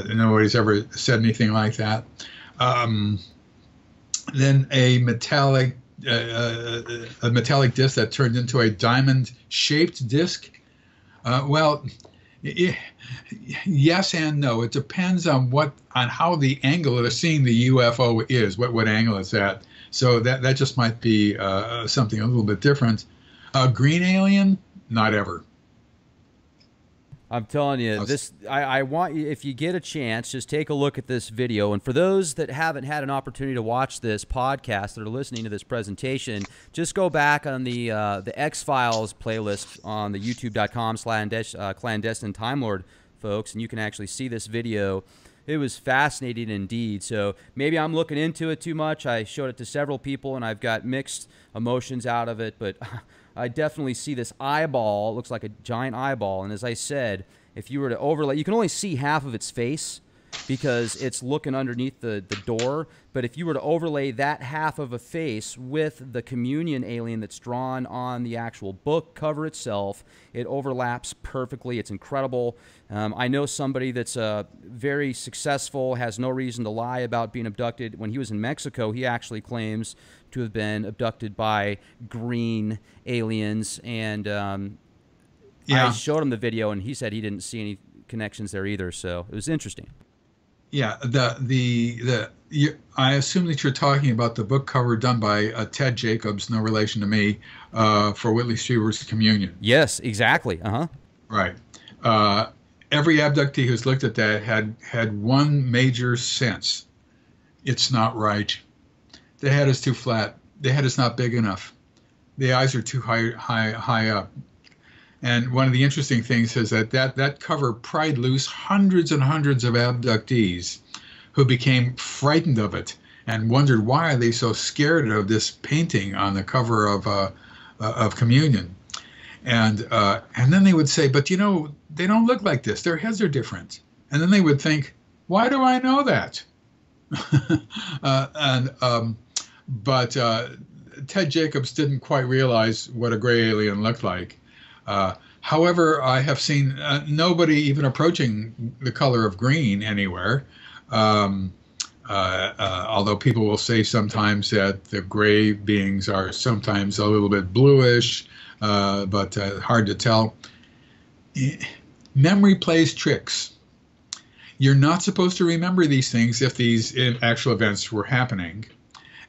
Speaker 2: uh, nobody's ever said anything like that. Um, then a metallic uh, a metallic disc that turned into a diamond shaped disc. well, yes and no. It depends on what on how the angle of seeing the UFO is, what what angle it's at. So that that just might be uh, something a little bit different. A green alien, not ever.
Speaker 1: I'm telling you, this. I, I, want you, if you get a chance, just take a look at this video. And for those that haven't had an opportunity to watch this podcast that are listening to this presentation, just go back on the uh, the X Files playlist on the YouTube.com/slash uh, clandestine Time Lord, folks, and you can actually see this video. It was fascinating indeed. So maybe I'm looking into it too much. I showed it to several people, and I've got mixed emotions out of it, but. I definitely see this eyeball. It looks like a giant eyeball. And as I said, if you were to overlay, you can only see half of its face because it's looking underneath the, the door. But if you were to overlay that half of a face with the communion alien that's drawn on the actual book cover itself, it overlaps perfectly. It's incredible. Um, I know somebody that's uh, very successful, has no reason to lie about being abducted. When he was in Mexico, he actually claims to have been abducted by green aliens. And um, yeah. I showed him the video, and he said he didn't see any connections there either. So it was interesting.
Speaker 2: Yeah, the the the you, I assume that you're talking about the book cover done by uh, Ted Jacobs, no relation to me, uh, for Whitley Strieber's Communion.
Speaker 1: Yes, exactly. Uh huh.
Speaker 2: Right. Uh, every abductee who's looked at that had had one major sense: it's not right. The head is too flat. The head is not big enough. The eyes are too high high high up. And one of the interesting things is that that, that cover pried loose hundreds and hundreds of abductees who became frightened of it and wondered why are they so scared of this painting on the cover of uh, uh, of Communion. And uh, and then they would say, but you know, they don't look like this. Their heads are different. And then they would think, why do I know that? Uh, and um, but uh, Ted Jacobs didn't quite realize what a gray alien looked like. Uh, however, I have seen uh, nobody even approaching the color of green anywhere. Um, uh, uh, although people will say sometimes that the gray beings are sometimes a little bit bluish, uh, but uh, hard to tell. Memory plays tricks. You're not supposed to remember these things if these actual events were happening.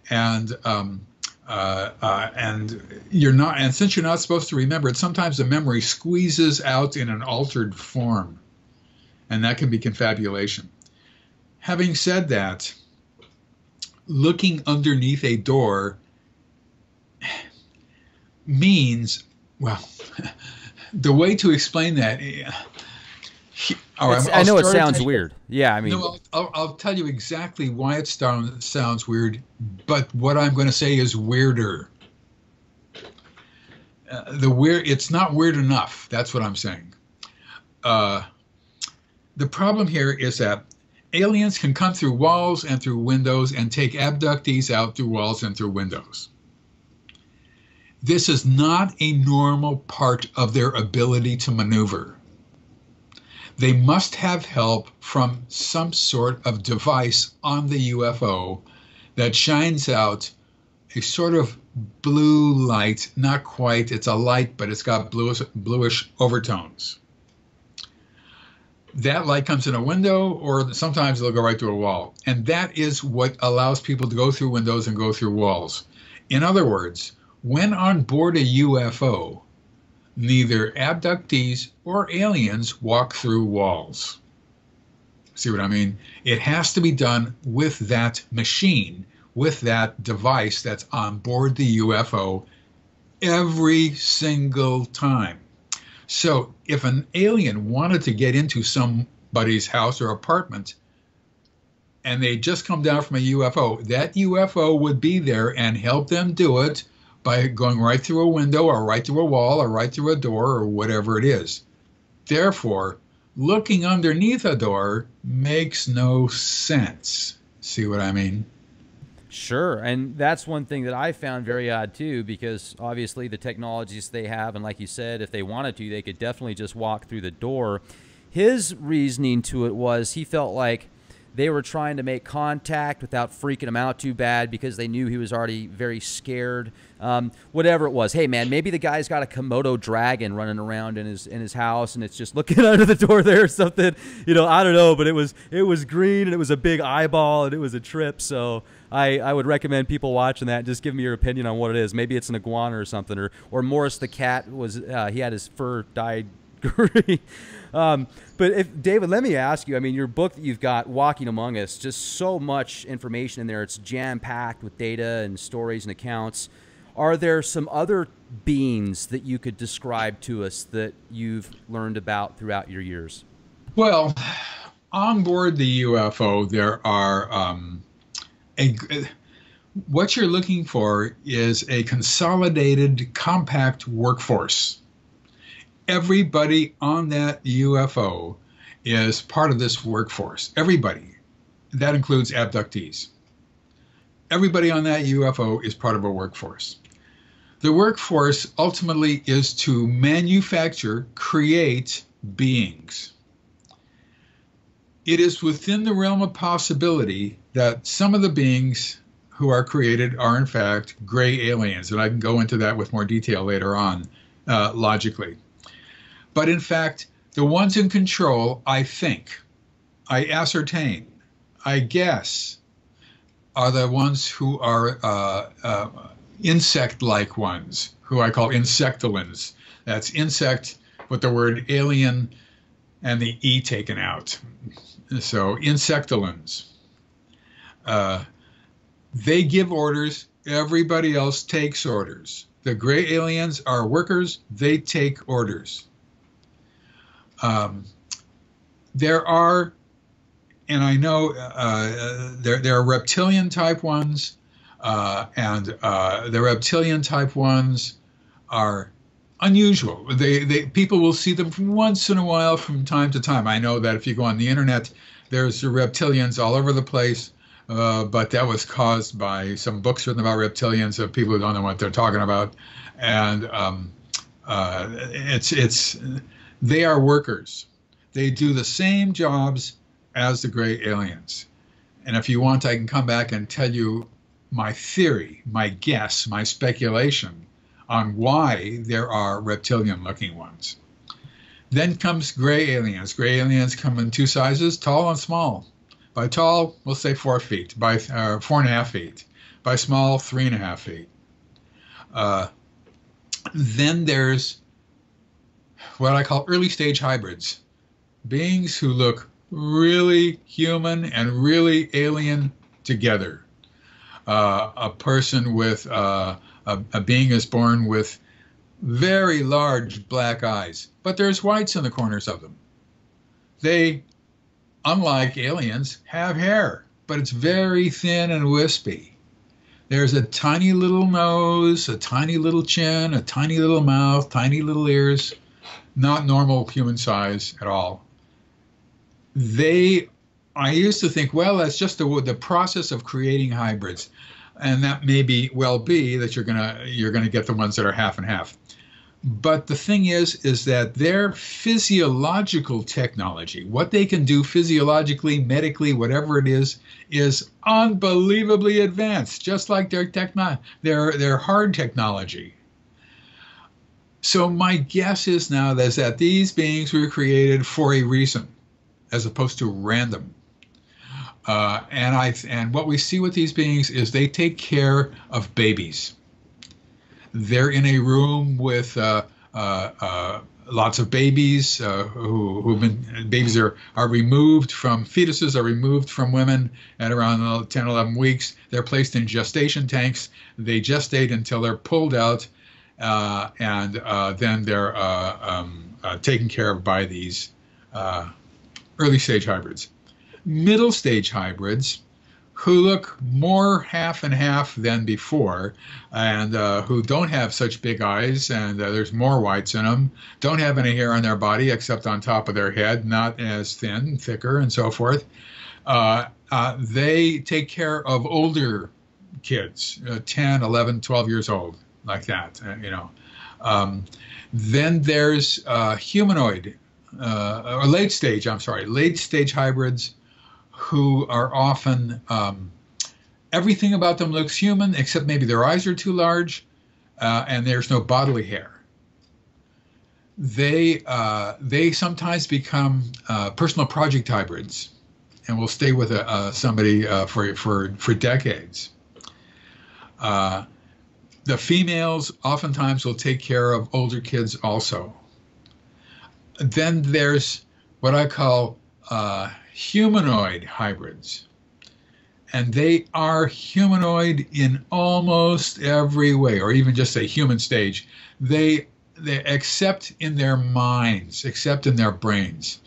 Speaker 2: And um, Uh, uh, and you're not, and since you're not supposed to remember it, sometimes the memory squeezes out in an altered form, and that can be confabulation. Having said that, looking underneath a door means, well, the way to explain that.
Speaker 1: Right, I know it sounds weird. Yeah, I mean,
Speaker 2: no, I'll, I'll, tell you exactly why it sound, sounds weird, but what I'm going to say is weirder. Uh, the weird, it's not weird enough. That's what I'm saying. Uh, the problem here is that aliens can come through walls and through windows and take abductees out through walls and through windows. This is not a normal part of their ability to maneuver. They must have help from some sort of device on the UFO that shines out a sort of blue light, not quite, it's a light, but it's got bluish, bluish overtones that light comes in a window or sometimes it'll go right through a wall. And that is what allows people to go through windows and go through walls. In other words, when on board a UFO, neither abductees or aliens walk through walls. See what I mean? It has to be done with that machine, with that device that's on board the UFO every single time. So if an alien wanted to get into somebody's house or apartment and they just come down from a UFO, that UFO would be there and help them do it by going right through a window or right through a wall or right through a door or whatever it is. Therefore, looking underneath a door makes no sense. See what I mean?
Speaker 1: Sure, and that's one thing that I found very odd too, because obviously the technologies they have, and like you said, if they wanted to, they could definitely just walk through the door. His reasoning to it was he felt like they were trying to make contact without freaking him out too bad because they knew he was already very scared. Um, whatever it was, hey man, maybe the guy's got a Komodo dragon running around in his in his house and it's just looking under the door there or something. You know, I don't know, but it was it was green and it was a big eyeball and it was a trip. So I, I would recommend people watching that. Just give me your opinion on what it is. Maybe it's an iguana or something, or or Morris the cat was uh, he had his fur dyed green. Um, but if David, let me ask you. I mean, your book that you've got, Walking Among Us, just so much information in there. It's jam packed with data and stories and accounts. Are there some other beings that you could describe to us that you've learned about throughout your years?
Speaker 2: Well, on board the UFO, there are um, a what you're looking for is a consolidated, compact workforce everybody on that UFO is part of this workforce. Everybody. That includes abductees. Everybody on that UFO is part of a workforce. The workforce ultimately is to manufacture, create beings. It is within the realm of possibility that some of the beings who are created are, in fact, gray aliens. And I can go into that with more detail later on, uh, logically. But in fact, the ones in control, I think, I ascertain, I guess, are the ones who are uh, uh, insect like ones, who I call insectolins. That's insect with the word alien and the E taken out. So, insectolins. Uh, they give orders, everybody else takes orders. The gray aliens are workers, they take orders. Um, there are, and I know uh, there, there are reptilian type ones, uh, and uh, the reptilian type ones are unusual. They, they people will see them from once in a while from time to time. I know that if you go on the internet, there's reptilians all over the place. Uh, but that was caused by some books written about reptilians of people who don't know what they're talking about, and um, uh, it's it's they are workers. They do the same jobs as the gray aliens. And if you want, I can come back and tell you my theory, my guess, my speculation on why there are reptilian looking ones. Then comes gray aliens. Gray aliens come in two sizes, tall and small. By tall, we'll say four feet. By uh, four and a half feet. By small, three and a half feet. Uh, then there's what I call early stage hybrids, beings who look really human and really alien together. Uh, a person with uh, a, a being is born with very large black eyes, but there's whites in the corners of them. They, unlike aliens, have hair, but it's very thin and wispy. There's a tiny little nose, a tiny little chin, a tiny little mouth, tiny little ears, not normal human size at all. They, I used to think, well, that's just the, the process of creating hybrids. And that may be well be that you're gonna you're gonna get the ones that are half and half. But the thing is, is that their physiological technology, what they can do physiologically, medically, whatever it is, is unbelievably advanced, just like their techno- their their hard technology. So my guess is now is that these beings were created for a reason, as opposed to random. Uh, and I and what we see with these beings is they take care of babies. They're in a room with uh, uh, uh, lots of babies uh, who, who've been babies are, are removed from fetuses are removed from women at around 10 11 weeks. They're placed in gestation tanks. They gestate until they're pulled out uh, and then they're um, taken care of by these early stage hybrids middle stage hybrids who look more half and half than before, and uh, who don't have such big eyes, and uh, there's more whites in them, don't have any hair on their body except on top of their head, not as thin, thicker, and so forth. Uh, uh they take care of older kids, uh, 10, 11, 12 years old, like that, uh, you know. Um, then there's humanoid, or late stage, I'm sorry, late stage hybrids who are often um, everything about them looks human except maybe their eyes are too large uh, and there's no bodily hair. They uh, they sometimes become uh, personal project hybrids and will stay with a, uh, somebody uh, for for for decades. Uh, the females oftentimes will take care of older kids also. Then there's what I call humanoid hybrids. And they are humanoid in almost every way, or even just a human stage. They, they except in their minds, except in their brains.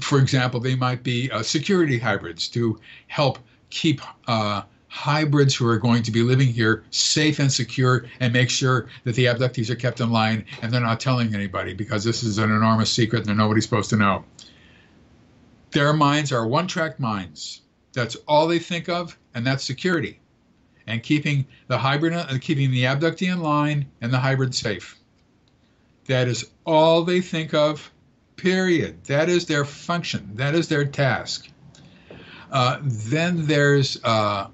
Speaker 2: For example, they might be uh, security hybrids to help keep uh, hybrids who are going to be living here safe and secure and make sure that the abductees are kept in line and they're not telling anybody because this is an enormous secret and nobody's supposed to know. Their minds are one track minds. That's all they think of, and that's security. And keeping the hybrid, uh, keeping the abductee in line and the hybrid safe. That is all they think of, period. That is their function. That is their task. Uh, then there's uh,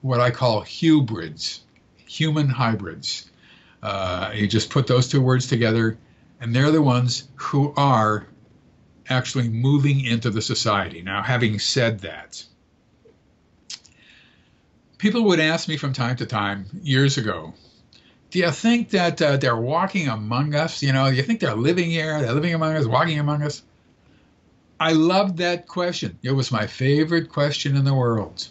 Speaker 2: what I call hybrids, human hybrids. Uh, you just put those two words together, and they're the ones who are actually moving into the society. Now, having said that, people would ask me from time to time years ago, do you think that uh, they're walking among us? You know, you think they're living here? They're living among us, walking among us? I loved that question. It was my favorite question in the world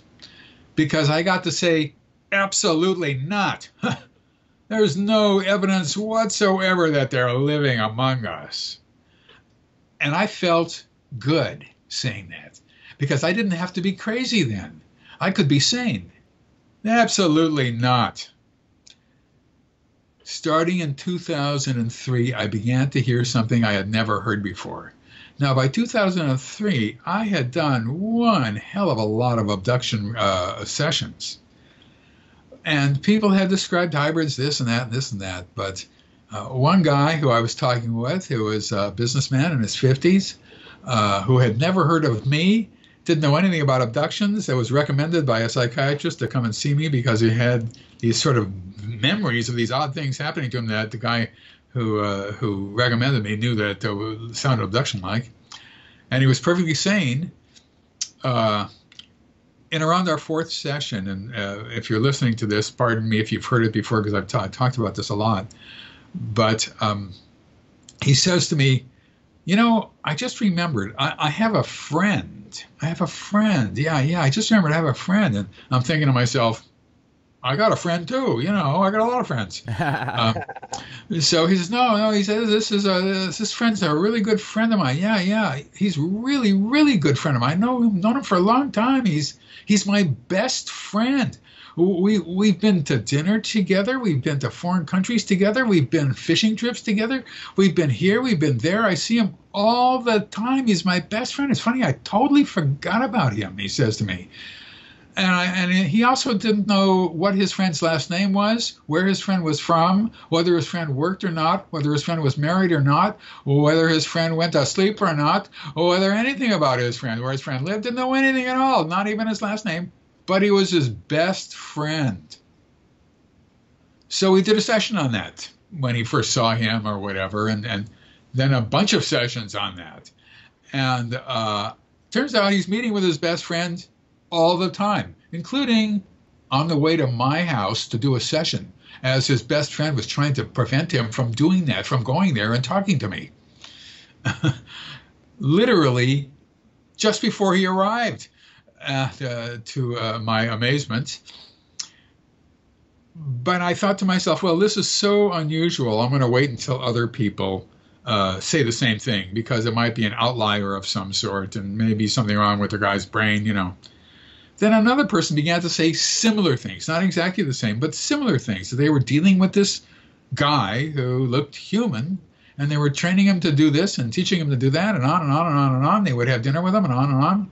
Speaker 2: because I got to say, absolutely not. There's no evidence whatsoever that they're living among us. And I felt good saying that because I didn't have to be crazy then. I could be sane. Absolutely not. Starting in 2003, I began to hear something I had never heard before. Now, by 2003, I had done one hell of a lot of abduction uh, sessions. And people had described hybrids, this and that, and this and that. But uh, one guy who I was talking with, who was a businessman in his 50s, uh, who had never heard of me, didn't know anything about abductions, that was recommended by a psychiatrist to come and see me because he had these sort of memories of these odd things happening to him that the guy who uh, who recommended me knew that uh, sounded abduction like, and he was perfectly sane. Uh, in around our fourth session, and uh, if you're listening to this, pardon me if you've heard it before because I've ta- talked about this a lot, but um, he says to me, You know, I just remembered, I, I, have a friend. I have a friend. Yeah, yeah, I just remembered I have a friend. And I'm thinking to myself, I got a friend too. You know, I got a lot of friends. um, so he says, no, no. He says this is a this friend's a really good friend of mine. Yeah, yeah. He's really, really good friend of mine. I know him, known him for a long time. He's he's my best friend. We we've been to dinner together. We've been to foreign countries together. We've been fishing trips together. We've been here. We've been there. I see him all the time. He's my best friend. It's funny. I totally forgot about him. He says to me and, I, and he also didn't know what his friend's last name was, where his friend was from, whether his friend worked or not, whether his friend was married or not, whether his friend went to sleep or not, or whether anything about his friend, where his friend lived, didn't know anything at all, not even his last name, but he was his best friend. So we did a session on that when he first saw him or whatever, and, and then a bunch of sessions on that. And uh, turns out he's meeting with his best friend all the time, including on the way to my house to do a session, as his best friend was trying to prevent him from doing that, from going there and talking to me. Literally, just before he arrived, uh, to uh, my amazement. But I thought to myself, well, this is so unusual. I'm going to wait until other people uh, say the same thing because it might be an outlier of some sort and maybe something wrong with the guy's brain, you know. Then another person began to say similar things, not exactly the same, but similar things. They were dealing with this guy who looked human, and they were training him to do this and teaching him to do that, and on and on and on and on. They would have dinner with him, and on and on.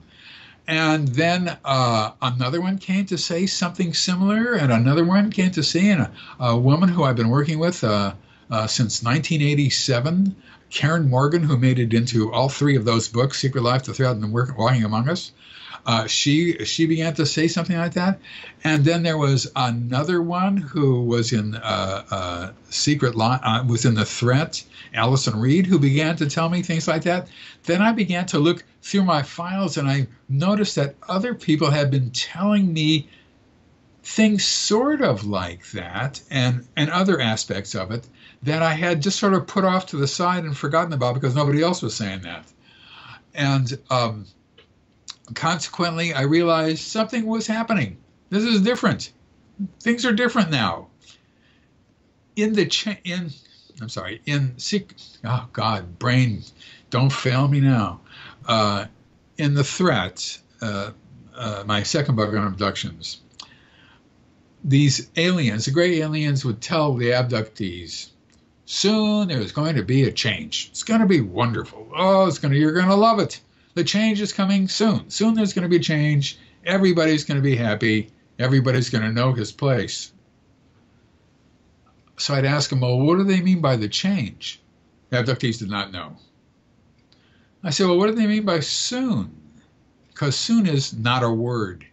Speaker 2: And then uh, another one came to say something similar, and another one came to see, and a, a woman who I've been working with uh, uh, since 1987, Karen Morgan, who made it into all three of those books, Secret Life, The Threat, and Walking Among Us uh, she she began to say something like that, and then there was another one who was in uh, uh, Secret Life uh, was in the threat. Allison Reed, who began to tell me things like that. Then I began to look through my files, and I noticed that other people had been telling me things sort of like that, and and other aspects of it that I had just sort of put off to the side and forgotten about because nobody else was saying that. And um, consequently, I realized something was happening. This is different. Things are different now. In the cha- in, I'm sorry, in seek oh God, brain, don't fail me now. Uh, in the threat, uh, uh, my second book on abductions, these aliens, the great aliens, would tell the abductees, soon there's going to be a change. It's going to be wonderful. Oh, it's going to, you're going to love it the change is coming soon. Soon there's going to be change. Everybody's going to be happy. Everybody's going to know his place. So I'd ask him, well, what do they mean by the change? The abductees did not know. I said, well, what do they mean by soon? Because soon is not a word.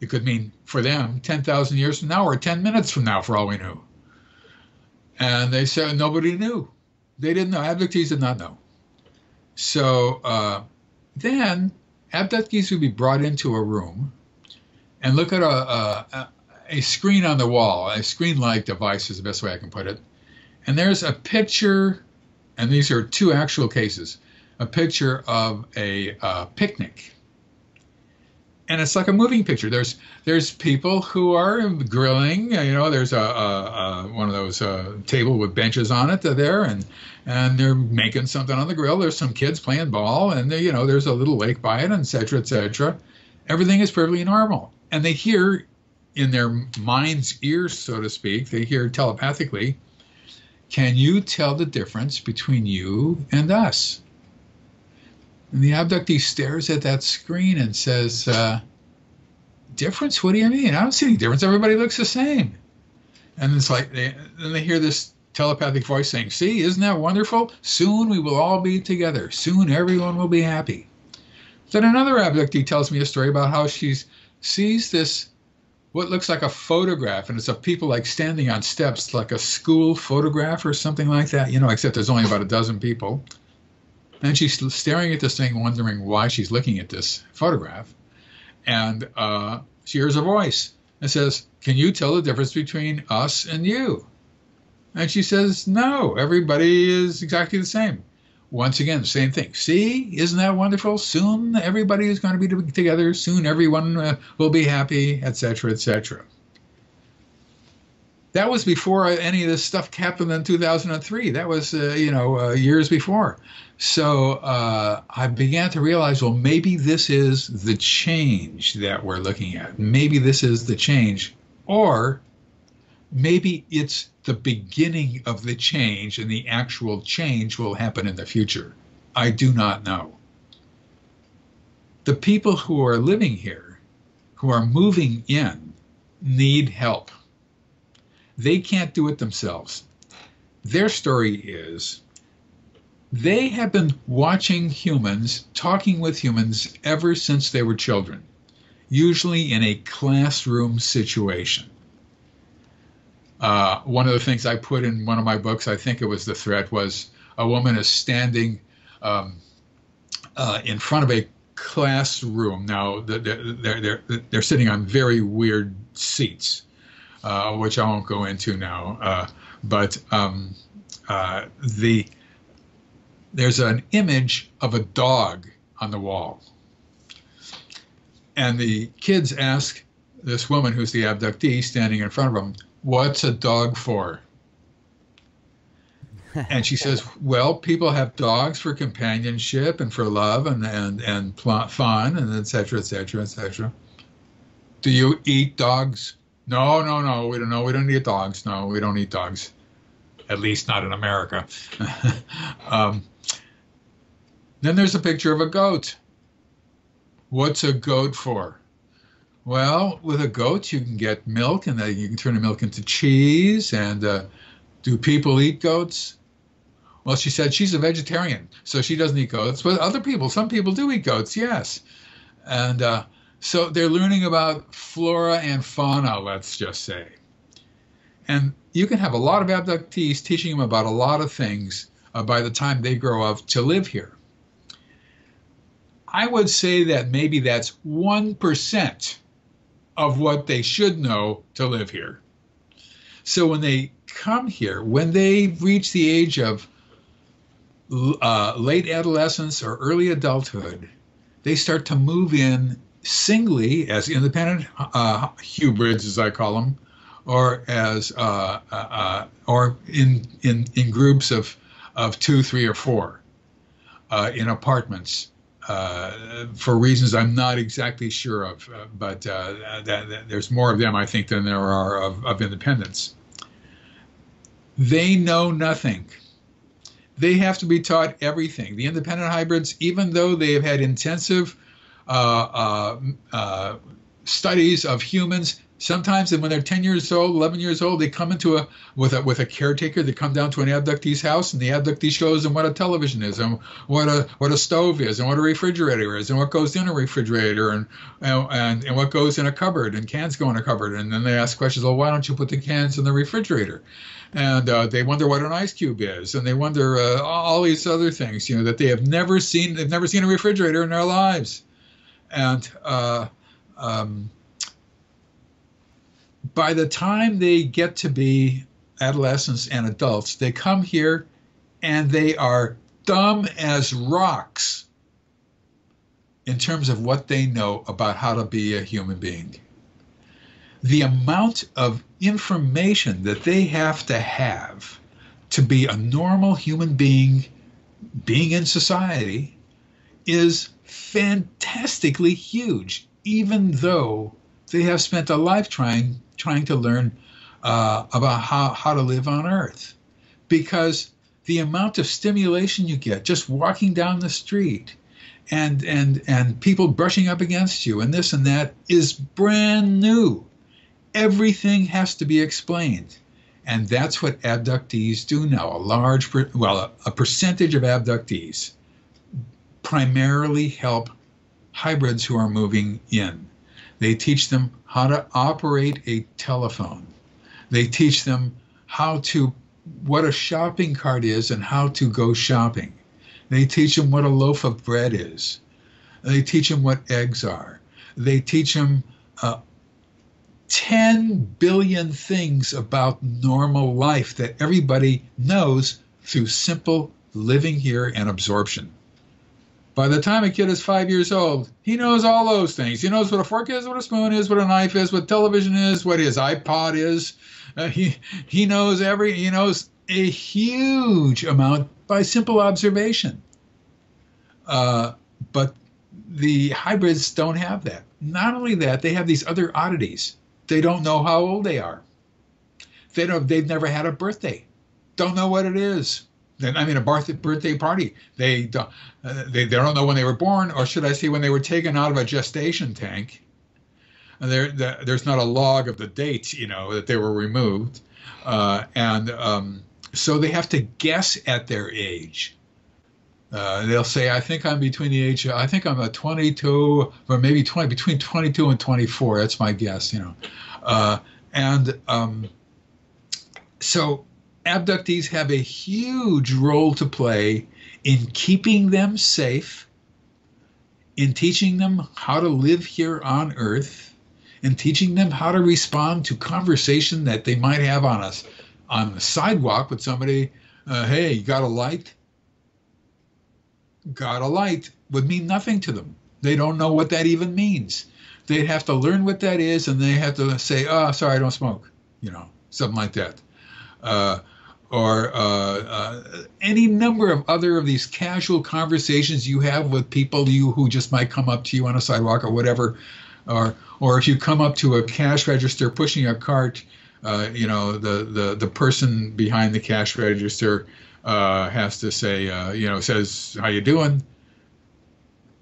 Speaker 2: It could mean for them 10,000 years from now or 10 minutes from now, for all we knew. And they said nobody knew. They didn't know. Abductees did not know. So uh, then abductees would be brought into a room and look at a, a, a screen on the wall, a screen-like device is the best way I can put it. And there's a picture, and these are two actual cases, a picture of a uh, picnic and it's like a moving picture. There's there's people who are grilling. You know, there's a, a, a one of those uh, table with benches on it there, and and they're making something on the grill. There's some kids playing ball, and they, you know, there's a little lake by it, etc., etc. Everything is perfectly normal, and they hear in their mind's ears, so to speak, they hear telepathically. Can you tell the difference between you and us? And the abductee stares at that screen and says, uh, Difference? What do you mean? I don't see any difference. Everybody looks the same. And it's like, they, then they hear this telepathic voice saying, See, isn't that wonderful? Soon we will all be together. Soon everyone will be happy. Then another abductee tells me a story about how she sees this, what looks like a photograph, and it's of people like standing on steps, like a school photograph or something like that, you know, except there's only about a dozen people. And she's staring at this thing, wondering why she's looking at this photograph. and uh, she hears a voice and says, "Can you tell the difference between us and you?" And she says, "No, everybody is exactly the same." Once again, same thing. See, isn't that wonderful? Soon everybody is going to be together. Soon everyone uh, will be happy, etc., etc. That was before any of this stuff happened in 2003. That was, uh, you know, uh, years before. So uh, I began to realize, well, maybe this is the change that we're looking at. Maybe this is the change, or maybe it's the beginning of the change and the actual change will happen in the future. I do not know. The people who are living here, who are moving in, need help. They can't do it themselves. Their story is they have been watching humans, talking with humans ever since they were children, usually in a classroom situation. Uh, one of the things I put in one of my books, I think it was the threat, was a woman is standing um, uh, in front of a classroom. Now they're, they're, they're, they're sitting on very weird seats, uh, which I won't go into now. Uh, but um, uh, the there's an image of a dog on the wall, and the kids ask this woman who's the abductee standing in front of them, What's a dog for? and she says, Well, people have dogs for companionship and for love and, and, and fun and etc. etc. et cetera, et cetera. Do you eat dogs? No, no, no. We don't know. We don't eat dogs. No, we don't eat dogs. At least not in America. um, then there's a picture of a goat. What's a goat for? Well, with a goat, you can get milk, and then you can turn the milk into cheese. And uh, do people eat goats? Well, she said she's a vegetarian, so she doesn't eat goats. But other people, some people do eat goats, yes. And uh, so they're learning about flora and fauna, let's just say. And you can have a lot of abductees teaching them about a lot of things uh, by the time they grow up to live here. I would say that maybe that's 1% of what they should know to live here. So when they come here, when they reach the age of uh, late adolescence or early adulthood, they start to move in singly as independent uh, hybrids, as I call them, or as uh, uh, uh or in in in groups of of two, three, or four uh, in apartments uh, for reasons I'm not exactly sure of, but that, that there's more of them, I think, than there are of, of independents. They know nothing. They have to be taught everything. The independent hybrids, even though they have had intensive studies of humans, Sometimes and when they're 10 years old, 11 years old, they come into a with a with a caretaker. They come down to an abductee's house, and the abductee shows them what a television is, and what a what a stove is, and what a refrigerator is, and what goes in a refrigerator, and and and what goes in a cupboard, and cans go in a cupboard. And then they ask questions. Well, why don't you put the cans in the refrigerator? And uh, they wonder what an ice cube is, and they wonder uh, all these other things, you know, that they have never seen. They've never seen a refrigerator in their lives, and uh, um, by the time they get to be adolescents and adults, they come here and they are dumb as rocks in terms of what they know about how to be a human being. The amount of information that they have to have to be a normal human being, being in society, is fantastically huge, even though they have spent a life trying trying to learn uh, about how, how to live on Earth. Because the amount of stimulation you get just walking down the street and, and, and people brushing up against you and this and that is brand new. Everything has to be explained. And that's what abductees do now. A large, well, a, a percentage of abductees primarily help hybrids who are moving in. They teach them how to operate a telephone. They teach them how to what a shopping cart is and how to go shopping. They teach them what a loaf of bread is. They teach them what eggs are. they teach them uh, 10 billion things about normal life that everybody knows through simple living here and absorption. By the time a kid is five years old, he knows all those things. He knows what a fork is, what a spoon is, what a knife is, what television is, what his iPod is. Uh, he he knows every he knows a huge amount by simple observation. Uh, but the hybrids don't have that. Not only that, they have these other oddities. They don't know how old they are. They don't. They've never had a birthday. Don't know what it is. I mean, a birthday party. They don't, uh, they, they don't know when they were born, or should I say, when they were taken out of a gestation tank. There, there's not a log of the date, you know, that they were removed, uh, and um, so they have to guess at their age. Uh, they'll say, "I think I'm between the age. I think I'm a 22, or maybe 20, between 22 and 24. That's my guess, you know." Uh, and um, so abductees have a huge role to play in keeping them safe, in teaching them how to live here on Earth, in teaching them how to respond to conversation that they might have on us on the sidewalk with somebody. Uh, hey, you got a light? Got a light would mean nothing to them. They don't know what that even means. They'd have to learn what that is, and they have to say, "Oh, sorry, I don't smoke," you know, something like that. Uh, or uh, uh, any number of other of these casual conversations you have with people you who just might come up to you on a sidewalk or whatever, or or if you come up to a cash register pushing a cart, uh, you know the, the the person behind the cash register uh, has to say uh, you know says how you doing.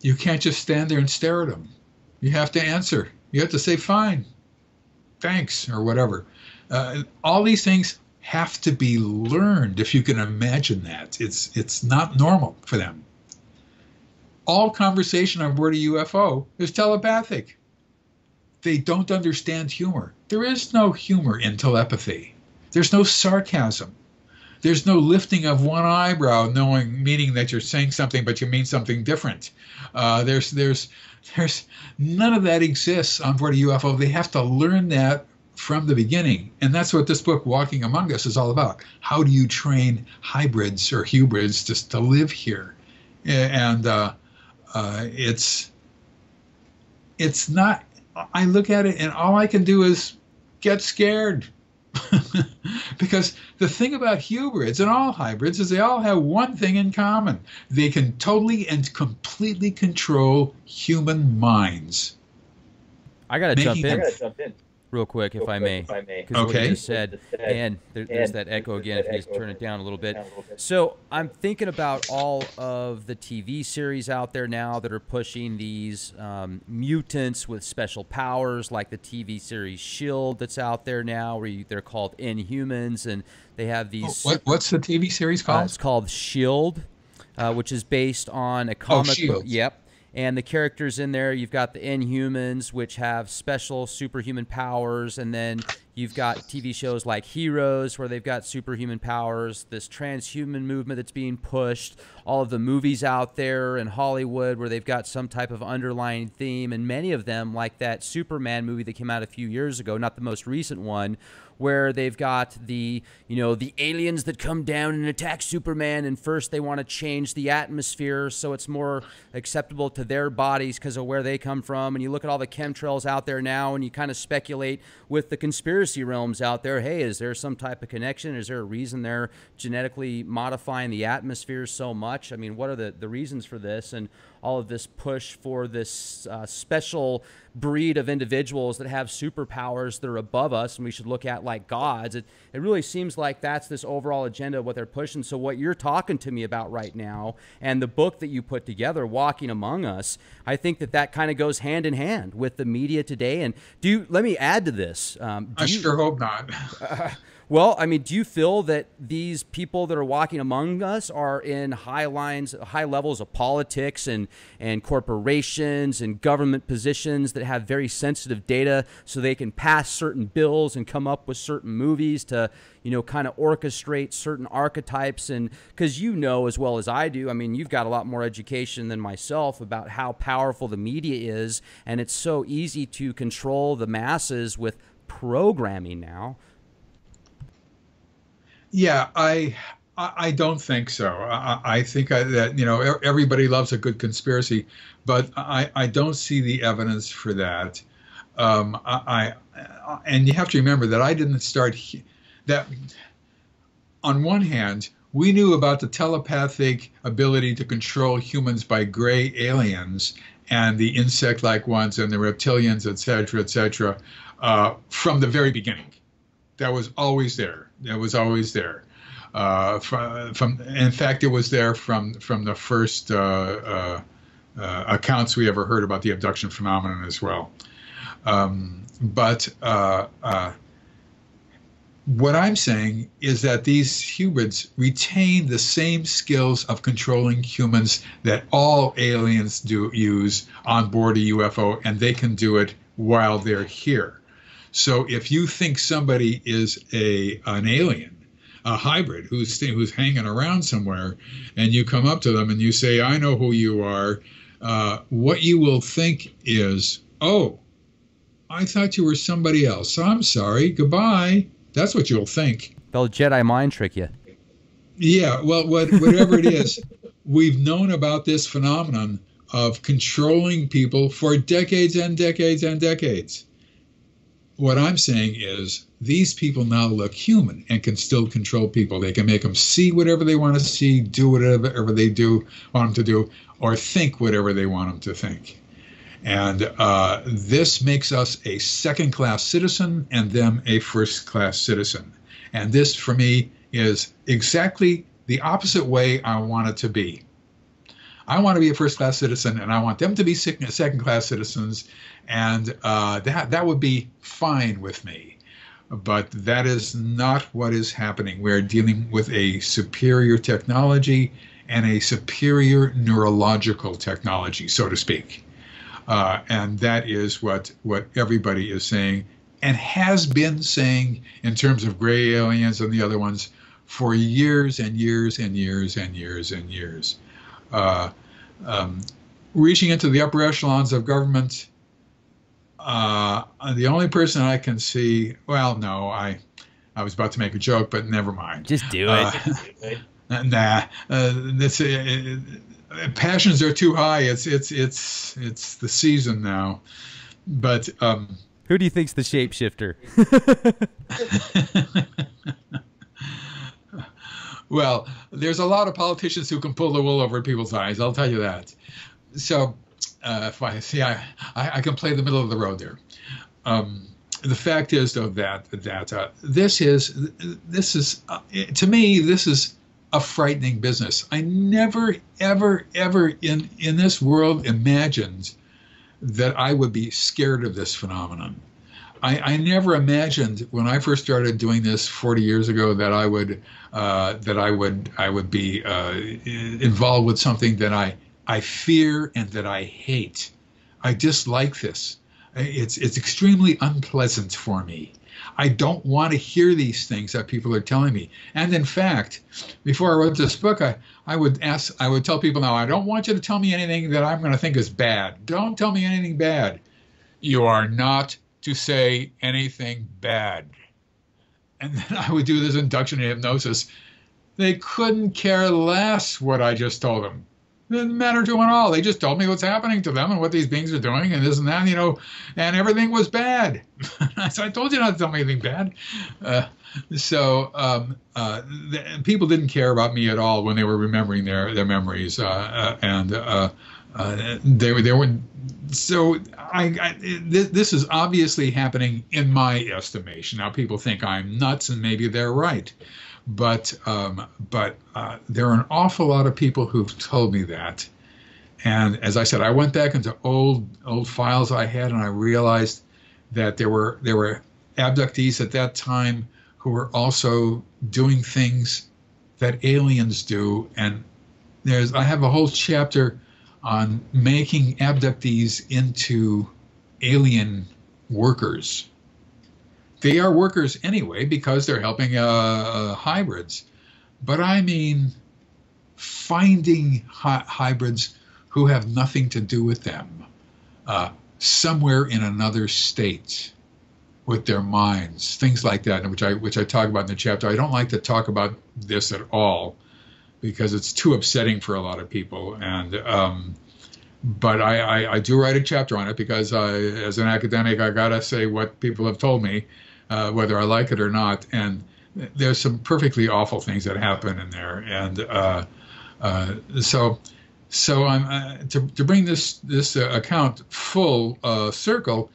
Speaker 2: You can't just stand there and stare at them. You have to answer. You have to say fine, thanks, or whatever. Uh, all these things have to be learned if you can imagine that. It's it's not normal for them. All conversation on board a ufo is telepathic. They don't understand humor. There is no humor in telepathy. There's no sarcasm. There's no lifting of one eyebrow knowing meaning that you're saying something but you mean something different. Uh, there's there's there's none of that exists on board a ufo they have to learn that from the beginning. And that's what this book, Walking Among Us, is all about. How do you train hybrids or hybrids just to live here? And uh, uh, it's it's not. I look at it, and all I can do is get scared. because the thing about hybrids and all hybrids is they all have one thing in common they can totally and completely control human minds.
Speaker 1: I gotta jump in. I gotta jump in real quick, if, I, may,
Speaker 2: Okay.
Speaker 1: What you just said, and there, there's that echo again. If you just turn it down a little bit. So I'm thinking about all of the TV series out there now that are pushing these um, mutants with special powers, like the TV series Shield that's out there now, where you, they're called Inhumans, and they have these.
Speaker 2: What, what's the TV series called? Uh,
Speaker 1: it's called Shield, uh, which is based on a oh, comic
Speaker 2: oh,
Speaker 1: book. Yep and the characters in there you've got the inhumans which have special superhuman powers. And then you've got tv shows like heroes where they've got superhuman powers this transhuman movement that's being pushed all of the movies out there in hollywood where they've got some type of underlying theme. And many of them like that superman movie that came out a few years ago not the most recent one where they've got the you know the aliens that come down and attack Superman, and first they want to change the atmosphere so it's more acceptable to their bodies because of where they come from. And you look at all the chemtrails out there now, and you kind of speculate with the conspiracy realms out there. Hey, is there some type of connection? Is there a reason they're genetically modifying the atmosphere so much? I mean, what are the the reasons for this? And all of this push for this uh, special breed of individuals that have superpowers that are above us and we should look at like gods. It, it really seems like that's this overall agenda of what they're pushing. So, what you're talking to me about right now and the book that you put together, Walking Among Us, I think that that kind of goes hand in hand with the media today. And do you, let me add to this. Um,
Speaker 2: I
Speaker 1: you,
Speaker 2: sure hope not.
Speaker 1: Well, I mean, do you feel that these people that are walking among us are in high lines, high levels of politics and, and corporations and government positions that have very sensitive data so they can pass certain bills and come up with certain movies to, you know, kind of orchestrate certain archetypes? And because you know as well as I do, I mean, you've got a lot more education than myself about how powerful the media is, and it's so easy to control the masses with programming now.
Speaker 2: Yeah, I I don't think so. I, I think I, that you know everybody loves a good conspiracy, but I, I don't see the evidence for that. Um, I, I and you have to remember that I didn't start that. On one hand, we knew about the telepathic ability to control humans by gray aliens and the insect-like ones and the reptilians, et cetera, et cetera, uh, from the very beginning. That was always there it was always there. Uh, from, from, in fact, it was there from from the first uh, uh, uh, accounts we ever heard about the abduction phenomenon as well. Um, but uh, uh, what I'm saying is that these humans retain the same skills of controlling humans that all aliens do use on board a UFO, and they can do it while they're here. So if you think somebody is a an alien, a hybrid who's who's hanging around somewhere, and you come up to them and you say, "I know who you are," uh, what you will think is, "Oh, I thought you were somebody else. I'm sorry. Goodbye." That's what you'll think.
Speaker 1: They'll Jedi mind trick you.
Speaker 2: Yeah. Well, what, whatever it is, we've known about this phenomenon of controlling people for decades and decades and decades what I'm saying is these people now look human and can still control people. They can make them see whatever they want to see, do whatever they do want them to do, or think whatever they want them to think. And uh, this makes us a second class citizen and them a first class citizen. And this, for me, is exactly the opposite way I want it to be. I want to be a first class citizen and I want them to be second class citizens and uh, that that would be fine with me. But that is not what is happening. We're dealing with a superior technology and a superior neurological technology, so to speak. Uh, and that is what what everybody is saying and has been saying in terms of gray aliens and the other ones for years and years and years and years and years. Uh, um, reaching into the upper echelons of government uh, the only person I can see, well, no, I, I was about to make a joke, but never mind.
Speaker 1: Just do it.
Speaker 2: Uh, nah, uh, this uh, passions are too high. It's it's it's it's the season now, but um,
Speaker 1: who do you think's the shapeshifter?
Speaker 2: well, there's a lot of politicians who can pull the wool over people's eyes. I'll tell you that. So uh, if I see, I, I, I can play the middle of the road there. Um, the fact is, though, that that uh, this is this is uh, to me this is a frightening business. I never, ever, ever in in this world imagined that I would be scared of this phenomenon. I, I, never imagined when I first started doing this 40 years ago that I would uh, that I would I would be uh, involved with something that I I fear and that I hate. I dislike this. It's it's extremely unpleasant for me. I don't want to hear these things that people are telling me. And in fact, before I wrote this book, I, I would ask, I would tell people now, I don't want you to tell me anything that I'm going to think is bad. Don't tell me anything bad. You are not to say anything bad. And then I would do this induction in hypnosis. They couldn't care less what I just told them. It didn't matter to them at all. They just told me what's happening to them and what these beings are doing and this and that, you know, and everything was bad. so I told you not to tell me anything bad. Uh, so um, uh, the, people didn't care about me at all when they were remembering their their memories, uh, uh and uh, they were they were. So I, I this, this is obviously happening in my estimation. Now people think I'm nuts, and maybe they're right. But um, but uh, there are an awful lot of people who've told me that. And as I said, I went back into old old files I had, and I realized that there were there were abductees at that time who were also doing things that aliens do. And there's I have a whole chapter on making abductees into alien workers. They are workers anyway because they're helping uh, hybrids. But I mean, finding hybrids who have nothing to do with them uh, somewhere in another state with their minds, things like that, which I which I talk about in the chapter. I don't like to talk about this at all because it's too upsetting for a lot of people. And um, but I, I, I, do write a chapter on it because I, as an academic, I gotta say what people have told me, uh, whether I like it or not. And there's some perfectly awful things that happen in there. And uh, uh, so so I'm uh, to, to bring this this uh, account full uh, circle.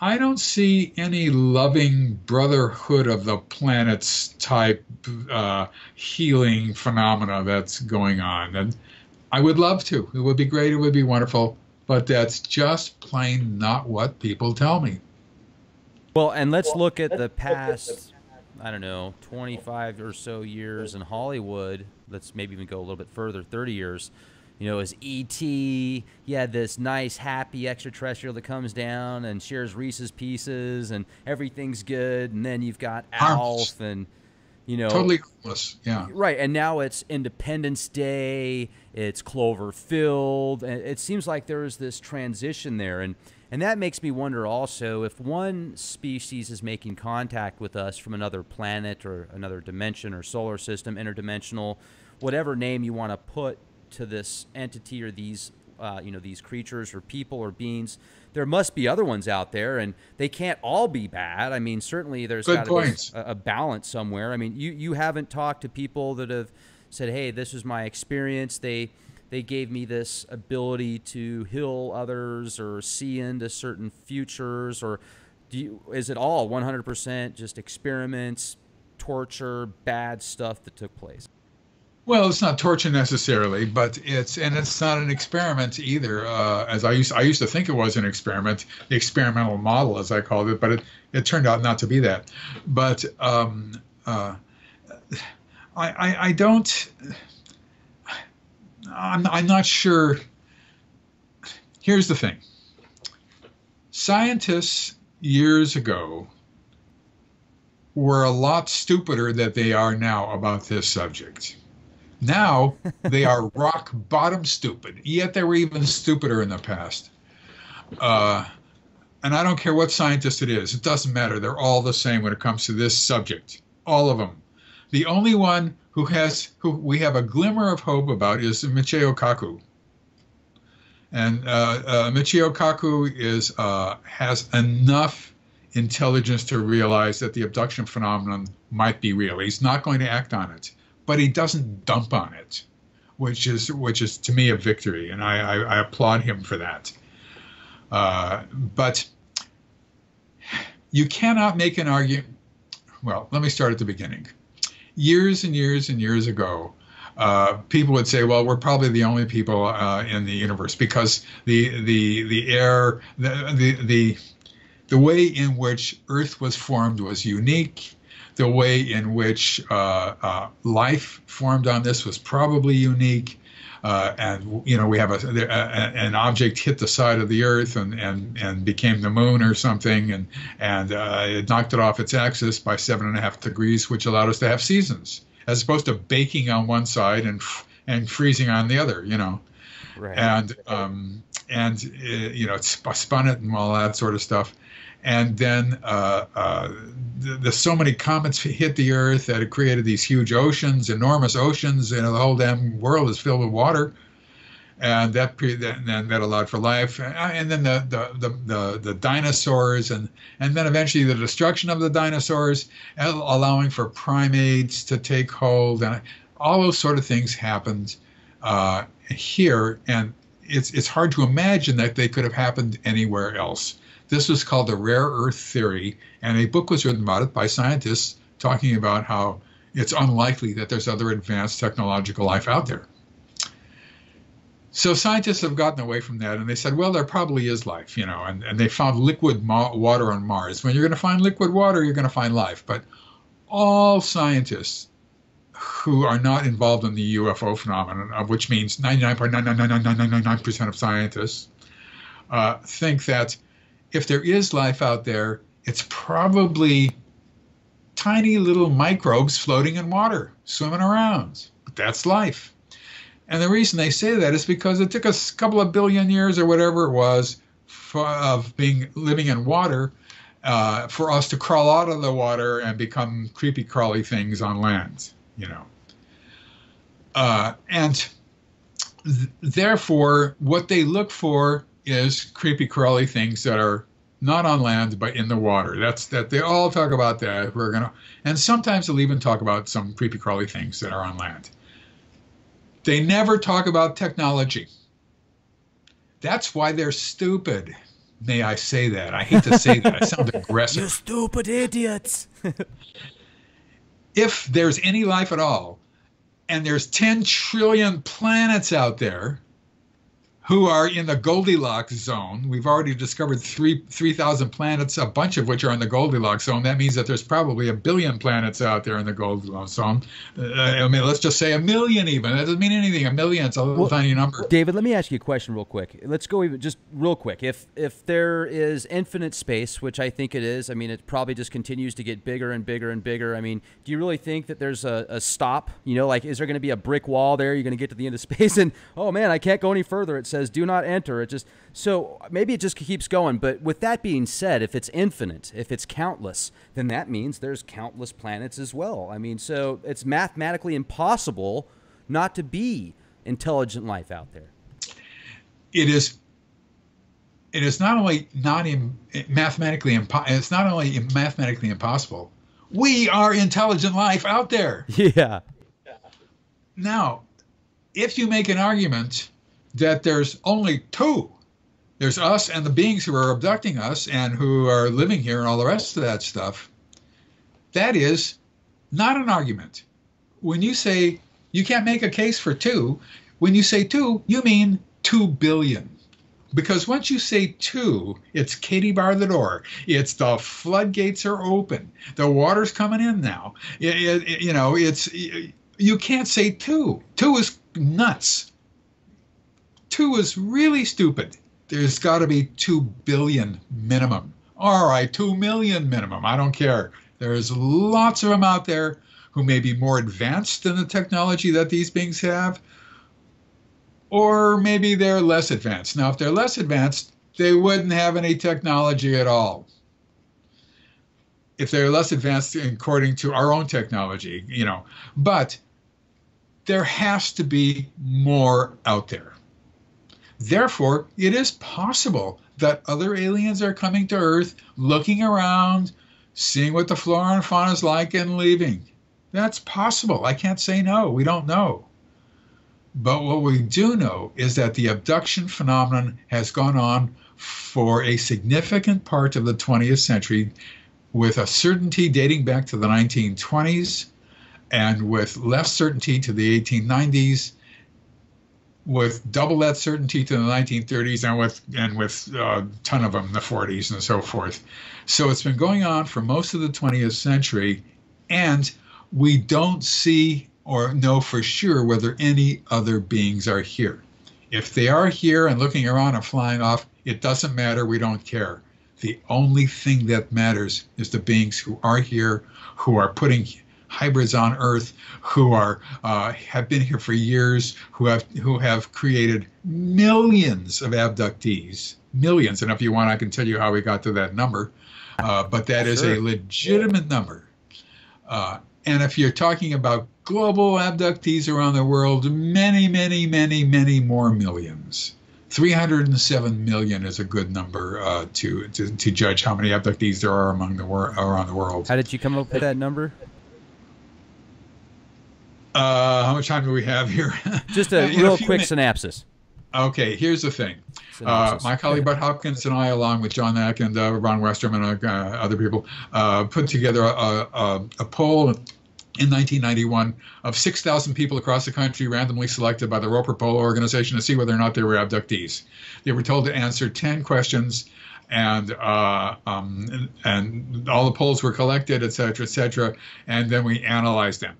Speaker 2: I don't see any loving brotherhood of the planets type uh, healing phenomena that's going on. And I would love to. It would be great. It would be wonderful. But that's just plain not what people tell me.
Speaker 1: Well, and let's look at the past, I don't know, 25 or so years in Hollywood. Let's maybe even go a little bit further, 30 years you know, as E.T. You had this nice, happy extraterrestrial that comes down and shares Reese's Pieces, and everything's good. And then you've got Alf, and you know,
Speaker 2: totally harmless. Yeah,
Speaker 1: right. And now it's Independence Day. It's Cloverfield, and it seems like there is this transition there, and and that makes me wonder also if one species is making contact with us from another planet or another dimension or solar system, interdimensional, whatever name you want to put to this entity or these uh, you know these creatures or people or beings. There must be other ones out there and they can't all be bad. I mean certainly there's got to be a, a, balance somewhere. I mean you you haven't talked to people that have said hey this was my experience. They they gave me this ability to heal others or see into certain futures or do you, is it all 100% just experiments torture bad stuff that took place
Speaker 2: well, it's not torture necessarily, but it's and it's not an experiment either. Uh, as I used I used to think it was an experiment, the experimental model, as I called it, but it, it turned out not to be that. But um, uh, I, I, I don't. I'm I'm not sure. Here's the thing. Scientists years ago were a lot stupider than they are now about this subject now they are rock bottom stupid. Yet they were even stupider in the past. Uh, and I don't care what scientist it is, it doesn't matter. They're all the same when it comes to this subject. All of them. The only one who has who we have a glimmer of hope about is Michio Kaku. And uh, uh, Michio Kaku is uh, has enough intelligence to realize that the abduction phenomenon might be real. He's not going to act on it but he doesn't dump on it, which is which is to me a victory, and I, I, I applaud him for that. Uh, but you cannot make an argument. Well, let me start at the beginning. Years and years and years ago, uh, people would say, "Well, we're probably the only people uh, in the universe because the the the air, the, the the the way in which Earth was formed was unique the way in which uh, uh, life formed on this was probably unique. Uh, and you know we have a, a, an object hit the side of the Earth and, and, and became the moon or something, and and uh, it knocked it off its axis by seven and a half degrees, which allowed us to have seasons, as opposed to baking on one side and and freezing on the other. You know, right. and um, and uh, you know it spun it and all that sort of stuff and then uh, uh, there's so many comets hit the Earth that it created these huge oceans, enormous oceans, and the whole damn world is filled with water, and that that, that allowed for life, and then the, the the, the the dinosaurs, and and then eventually the destruction of the dinosaurs, allowing for primates to take hold, and all those sort of things happened uh, here, and it's it's hard to imagine that they could have happened anywhere else. This was called the rare earth theory, and a book was written about it by scientists talking about how it's unlikely that there's other advanced technological life out there. So scientists have gotten away from that, and they said, well, there probably is life, you know, and, and they found liquid water on Mars. When you're going to find liquid water, you're going to find life. But all scientists who are not involved in the UFO phenomenon, which means 99.9999999% of scientists, uh, think that if there is life out there, it's probably tiny little microbes floating in water, swimming around. But that's life. And the reason they say that is because it took us a couple of billion years or whatever it was for, of being living in water uh, for us to crawl out of the water and become creepy crawly things on land, you know. Uh, and th- therefore, what they look for is creepy crawly things that are not on land but in the water. That's that they all talk about that. We're gonna and sometimes they'll even talk about some creepy crawly things that are on land. They never talk about technology. That's why they're stupid. May I say that? I hate to say that. I sound aggressive.
Speaker 1: You stupid idiots.
Speaker 2: if there's any life at all, and there's 10 trillion planets out there, who are in the Goldilocks zone. We've already discovered three 3,000 planets, a bunch of which are in the Goldilocks zone. That means that there's probably a billion planets out there in the Goldilocks zone. Uh, I mean, let's just say a million even. That doesn't mean anything. A million's a little well, tiny number.
Speaker 1: David, let me ask you a question real quick. Let's go even just real quick. If if there is infinite space, which I think it is, I mean, it probably just continues to get bigger and bigger and bigger. I mean, do you really think that there's a, a stop? You know, like is there going to be a brick wall there? You're going to get to the end of space and oh man, I can't go any further. It says do not enter. It just so maybe it just keeps going. But with that being said, if it's infinite, if it's countless, then that means there's countless planets as well. I mean, so it's mathematically impossible not to be intelligent life out there.
Speaker 2: It is. It is not only not in, mathematically impo- It's not only mathematically impossible. We are intelligent life out there.
Speaker 1: Yeah.
Speaker 2: Now, if you make an argument that there's only two. There's us and the beings who are abducting us and who are living here and all the rest of that stuff. That is not an argument. When you say you can't make a case for two, when you say two, you mean two billion. Because once you say two, it's Katie bar the door. It's the floodgates are open. The water's coming in now. It, it, you know, it's you can't say two. Two is nuts. Two is really stupid. There's got to be 2 billion minimum. All right, 2 million minimum. I don't care. There's lots of them out there who may be more advanced than the technology that these beings have, or maybe they're less advanced. Now, if they're less advanced, they wouldn't have any technology at all. If they're less advanced according to our own technology, you know, but there has to be more out there. Therefore, it is possible that other aliens are coming to Earth, looking around, seeing what the flora and fauna is like, and leaving. That's possible. I can't say no. We don't know. But what we do know is that the abduction phenomenon has gone on for a significant part of the 20th century with a certainty dating back to the 1920s and with less certainty to the 1890s with double that certainty to the 1930s and with and with a uh, ton of them in the 40s and so forth. So it's been going on for most of the 20th century, and we don't see or know for sure whether any other beings are here. If they are here and looking around and flying off, it doesn't matter. We don't care. The only thing that matters is the beings who are here, who are putting hybrids on Earth who are uh, have been here for years, who have who have created millions of abductees, millions. And if you want, I can tell you how we got to that number. Uh, but that is sure. a legitimate number. Uh, and if you're talking about global abductees around the world, many, many, many, many more millions. 307 million is a good number uh, to, to, to judge how many abductees there are among the wor- around the world.
Speaker 1: How did you come up with that number?
Speaker 2: Uh, how much time do we have here?
Speaker 1: Just a real a quick synopsis.
Speaker 2: Okay, here's the thing. Uh, my colleague Bud Hopkins and I, along with John Mack and uh, Ron Westrum and uh, other people, uh, put together a, a, a, poll in 1991 of 6,000 people across the country randomly selected by the Roper Poll Organization to see whether or not they were abductees. They were told to answer 10 questions, and uh, um, and all the polls were collected, et cetera, et cetera, and then we analyzed them.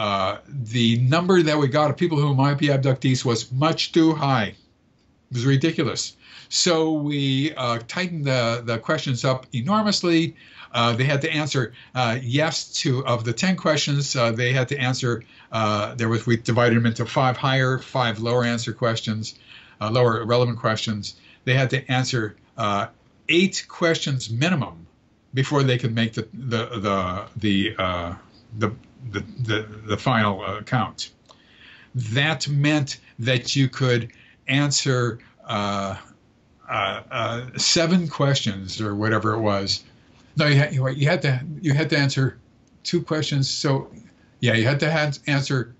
Speaker 2: Uh, the number that we got of people who might be abductees was much too high. It was ridiculous. So we uh, tightened the, the questions up enormously. Uh, they had to answer uh, yes to of the 10 questions. Uh, they had to answer. There was we divided them into five higher, five lower answer questions, lower relevant questions. They had to answer eight questions minimum before they could make the the the the the, the, the, the final count. That meant that you could answer uh, uh, seven questions or whatever it was no, you had, you had to you had to answer two questions. So, yeah, you had to have, answer.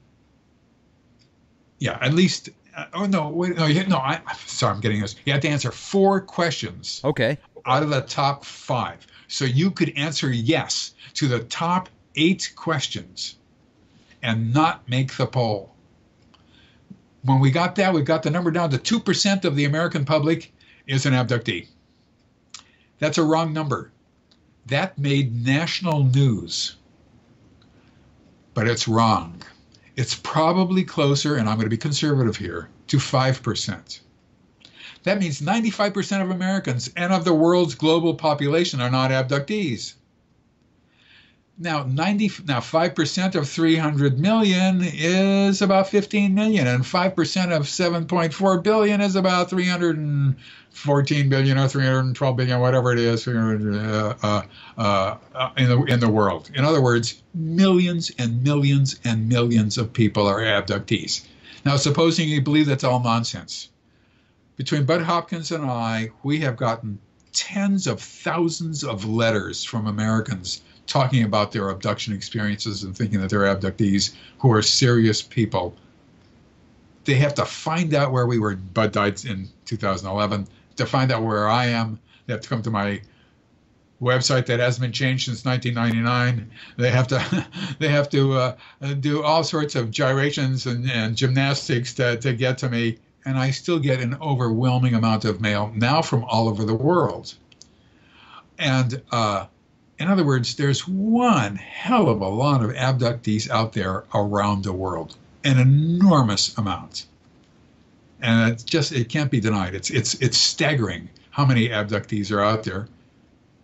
Speaker 2: Yeah, at least. Uh, oh no, wait, no, you, no. I sorry, I'm getting this. You had to answer four questions.
Speaker 1: Okay.
Speaker 2: Out of the top five, so you could answer yes to the top eight questions, and not make the poll. When we got that, we got the number down to two percent of the American public is an abductee. That's a wrong number. That made national news. But it's wrong. It's probably closer, and I'm going to be conservative here, to 5%. That means 95% of Americans and of the world's global population are not abductees. Now, 90 now 5% of 300 million is about 15 million, and 5% of 7.4 billion is about 314 billion or 312 billion, whatever it is, uh, uh, uh, in the in the world. In other words, millions and millions and millions of people are abductees. Now, supposing you believe that's all nonsense, between Bud Hopkins and I, we have gotten tens of thousands of letters from Americans talking about their abduction experiences and thinking that they're abductees who are serious people. They have to find out where we were. Bud died in 2011. To find out where I am, they have to come to my website that hasn't been changed since 1999. They have to they have to uh, do all sorts of gyrations and, and gymnastics to, to get to me, and I still get an overwhelming amount of mail now from all over the world. And uh, in other words, there's one hell of a lot of abductees out there around the world, an enormous amount. And it's just it can't be denied. It's it's it's staggering how many abductees are out there,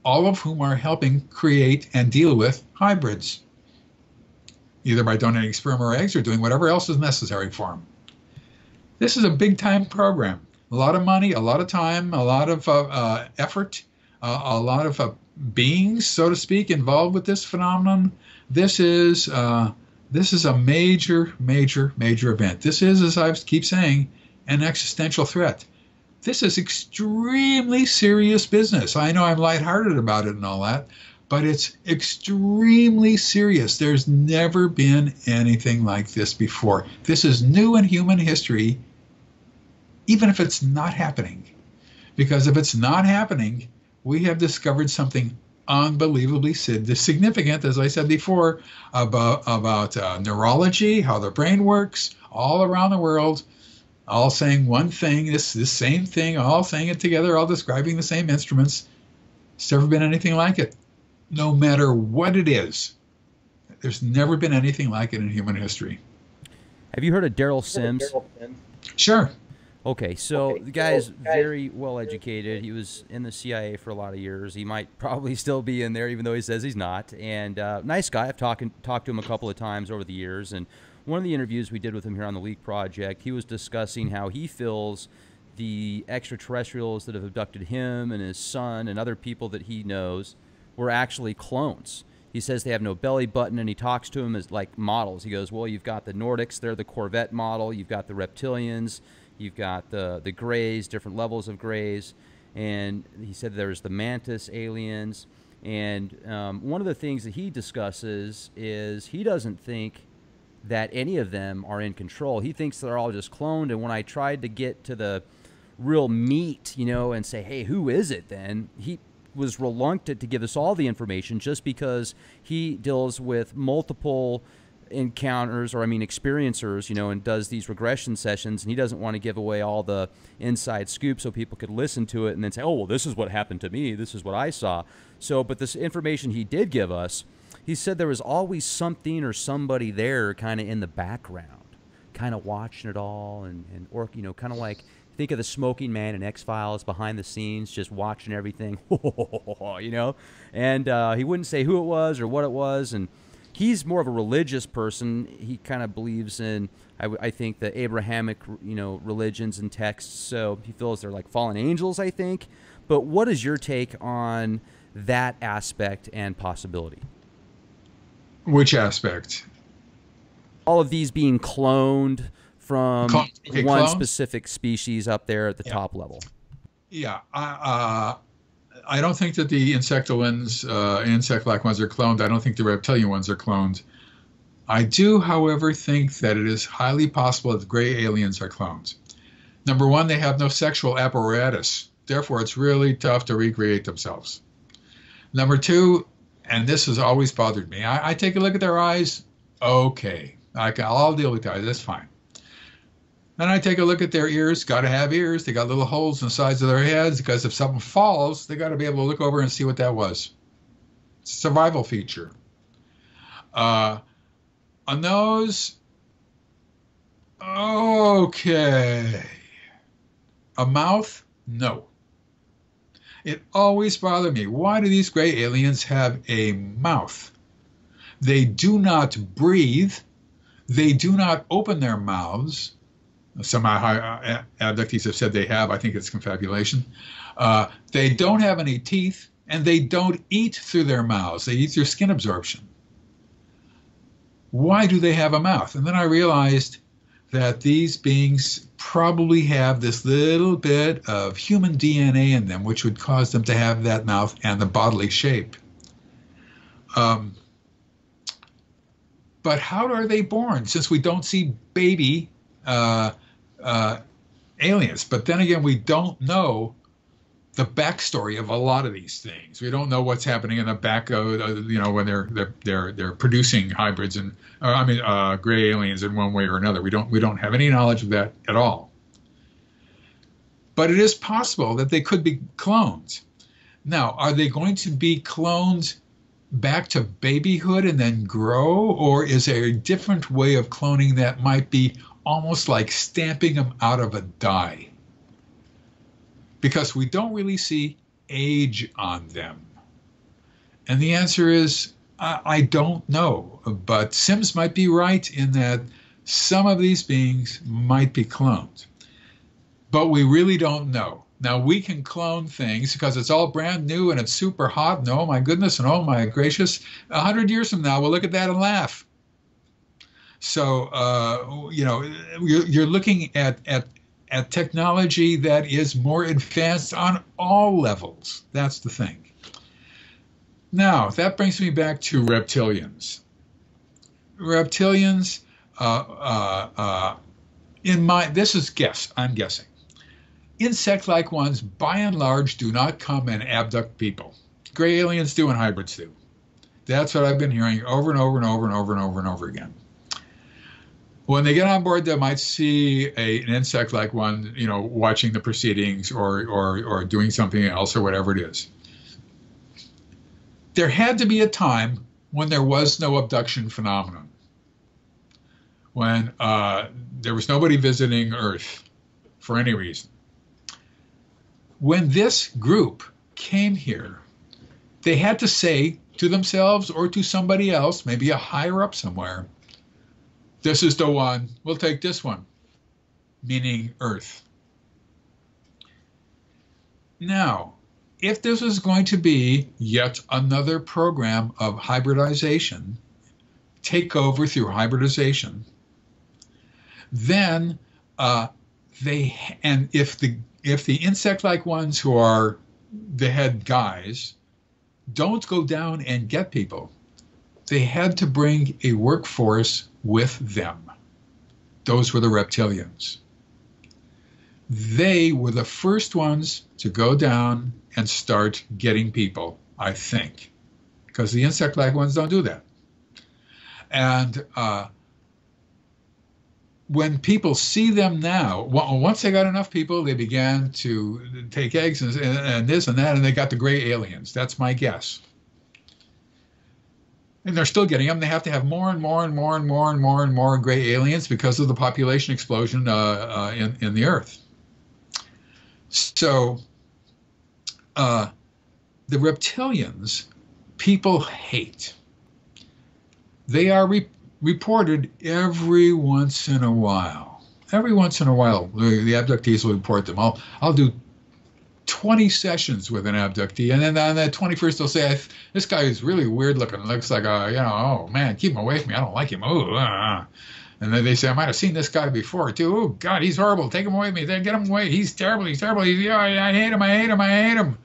Speaker 2: all of whom are helping create and deal with hybrids, either by donating sperm or eggs or doing whatever else is necessary for them. This is a big time program. A lot of money, a lot of time, a lot of uh, uh, effort, uh, a lot of uh, beings, so to speak, involved with this phenomenon. This is uh, this is a major, major, major event. This is, as I keep saying, an existential threat. This is extremely serious business. I know I'm lighthearted about it and all that, but it's extremely serious. There's never been anything like this before. This is new in human history, even if it's not happening. Because if it's not happening, we have discovered something unbelievably significant, as I said before, about, about uh, neurology, how the brain works, all around the world, all saying one thing, this, this same thing, all saying it together, all describing the same instruments. There's never been anything like it, no matter what it is. There's never been anything like it in human history.
Speaker 1: Have you heard of Derrel Sims?
Speaker 2: Sure.
Speaker 1: Okay, so okay, the guy is very well educated. He was in the CIA for a lot of years. He might probably still be in there, even though he says he's not. And uh, nice guy. I've talked talked to him a couple of times over the years. And one of the interviews we did with him here on the Leak Project, he was discussing how he feels the extraterrestrials that have abducted him and his son and other people that he knows were actually clones. He says they have no belly button, and he talks to them as like models. He goes, "Well, you've got the Nordics; they're the Corvette model. You've got the reptilians." You've got the the grays, different levels of grays, and he said there's the mantis aliens. And um, one of the things that he discusses is he doesn't think that any of them are in control. He thinks they're all just cloned. And when I tried to get to the real meat, you know, and say, hey, who is it then? He was reluctant to give us all the information just because he deals with multiple encounters or I mean experiencers, you know, and does these regression sessions and he doesn't want to give away all the inside scoop so people could listen to it and then say, "Oh, well this is what happened to me. This is what I saw." So, but this information he did give us, he said there was always something or somebody there kind of in the background, kind of watching it all and and or you know, kind of like think of the smoking man in X Files behind the scenes, just watching everything, you know. And uh, he wouldn't say who it was or what it was, and he's more of a religious person. He kind of believes in, I, I, think, the Abrahamic, you know, religions and texts. So he feels they're like fallen angels, I think. But what is your take on that aspect and possibility?
Speaker 2: Which aspect?
Speaker 1: All of these being cloned from okay, one clones? specific species up there at the yeah. top level.
Speaker 2: Yeah, uh, I don't think that the insectoids, uh, insect-like ones are cloned. I don't think the reptilian ones are cloned. I do, however, think that it is highly possible that the gray aliens are clones. Number one, they have no sexual apparatus. Therefore, it's really tough to recreate themselves. Number two, and this has always bothered me, I, I take a look at their eyes. Okay, I I'll deal with that. That's fine. Then I take a look at their ears. Got to have ears. They got little holes in the sides of their heads because if something falls, they got to be able to look over and see what that was. Survival feature. Uh, a nose. Okay. A mouth? No. It always bothered me. Why do these gray aliens have a mouth? They do not breathe. They do not open their mouths some uh, abductees have said they have. I think it's confabulation. Uh, they don't have any teeth, and they don't eat through their mouths. They eat through skin absorption. Why do they have a mouth? And then I realized that these beings probably have this little bit of human DNA in them, which would cause them to have that mouth and the bodily shape. Um, but how are they born? Since we don't see baby uh, uh, aliens. But then again, we don't know the backstory of a lot of these things. We don't know what's happening in the back of uh, you know when they're they're they're, they're producing hybrids and uh, I mean uh, gray aliens in one way or another. We don't we don't have any knowledge of that at all. But it is possible that they could be clones. Now, are they going to be clones back to babyhood and then grow, or is there a different way of cloning that might be almost like stamping them out of a die because we don't really see age on them. And the answer is I, I, don't know, but Sims might be right in that some of these beings might be cloned, but we really don't know. Now we can clone things because it's all brand new and it's super hot. And oh my goodness and oh my gracious, a hundred years from now we'll look at that and laugh. So uh, you know, you're, you're looking at at at technology that is more advanced on all levels. That's the thing. Now that brings me back to reptilians. Reptilians, uh, uh, uh in my this is guess. I'm guessing. Insect-like ones, by and large, do not come and abduct people. Gray aliens do and hybrids do. That's what I've been hearing over and over and over and over and over and over again when they get on board, they might see a, an insect like one, you know, watching the proceedings or, or, or doing something else or whatever it is. There had to be a time when there was no abduction phenomenon, when uh, there was nobody visiting Earth for any reason. When this group came here, they had to say to themselves or to somebody else, maybe a higher up somewhere, this is the one. We'll take this one, meaning Earth. Now, if this is going to be yet another program of hybridization, take over through hybridization, then uh, they and if the if the insect-like ones who are the head guys don't go down and get people, they had to bring a workforce with them. Those were the reptilians. They were the first ones to go down and start getting people, I think, because the insect like ones don't do that. And uh, when people see them now, once they got enough people, they began to take eggs and, and this and that, and they got the gray aliens. That's my guess. And they're still getting them. They have to have more and more and more and more and more and more gray aliens because of the population explosion uh, uh, in, in the Earth. So, uh, the reptilians, people hate. They are re- reported every once in a while. Every once in a while, the, the abductees will report them. I'll, I'll do 20 sessions with an abductee, and then on the 21st they'll say, "This guy is really weird looking. Looks like a, you know, oh man, keep him away from me. I don't like him." Oh, uh. and then they say, "I might have seen this guy before too. Oh God, he's horrible. Take him away from me. Then get him away. He's terrible. He's terrible. He's, yeah, I hate him. I hate him. I hate him."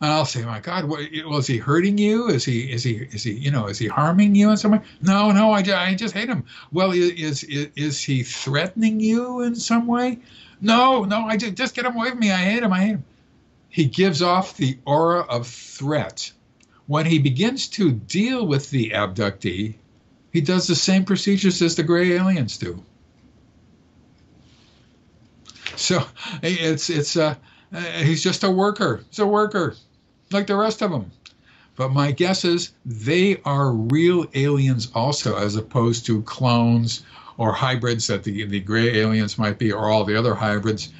Speaker 2: And I'll say, my God, what, well, is he hurting you? Is he, is he, is he, you know, is he harming you in some way? No, no, I, I just hate him. Well, is, is, is he threatening you in some way? No, no, I just, just get him away from me. I hate him. I hate him. He gives off the aura of threat. When he begins to deal with the abductee, he does the same procedures as the gray aliens do. So it's, it's, uh, he's just a worker. He's a worker like the rest of them. But my guess is they are real aliens also, as opposed to clones or hybrids that the, the gray aliens might be, or all the other hybrids.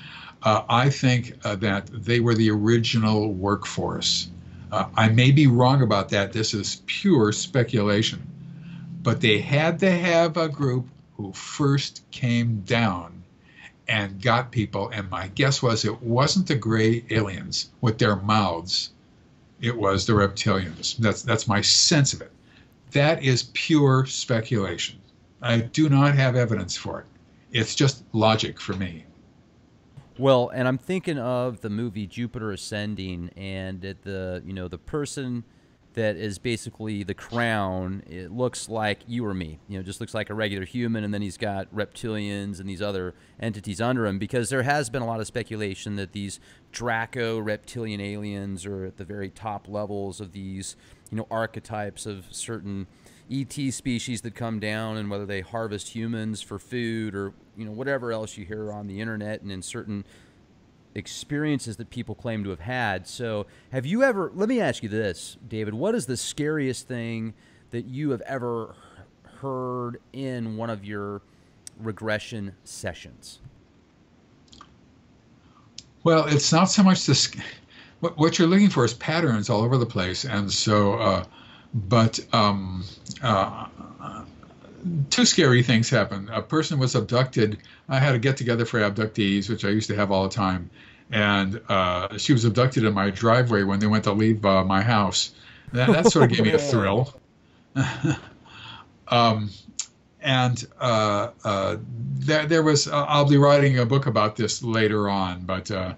Speaker 2: Uh, I think uh, that they were the original workforce. Uh, I may be wrong about that. This is pure speculation. But they had to have a group who first came down and got people. And my guess was it wasn't the gray aliens with their mouths it was the reptilians. That's that's my sense of it. That is pure speculation. I do not have evidence for it. It's just logic for me.
Speaker 1: Well, and I'm thinking of the movie Jupiter Ascending, and the you know the person that is basically the crown. It looks like you or me. You know, just looks like a regular human, and then he's got reptilians and these other entities under him. Because there has been a lot of speculation that these Draco reptilian aliens are at the very top levels of these, you know, archetypes of certain ET species that come down, and whether they harvest humans for food or you know whatever else you hear on the internet and in certain experiences that people claim to have had. So, have you ever, let me ask you this, David, what is the scariest thing that you have ever heard in one of your regression sessions?
Speaker 2: Well, it's not so much this. What, you're looking for is patterns all over the place, and so, uh, but um, uh, two scary things happened. A person was abducted. I had a get together for abductees, which I used to have all the time. And uh, she was abducted in my driveway when they went to leave uh, my house. That, that, sort of gave me a thrill. um, and uh, uh, there, there was, uh, I'll be writing a book about this later on, but uh,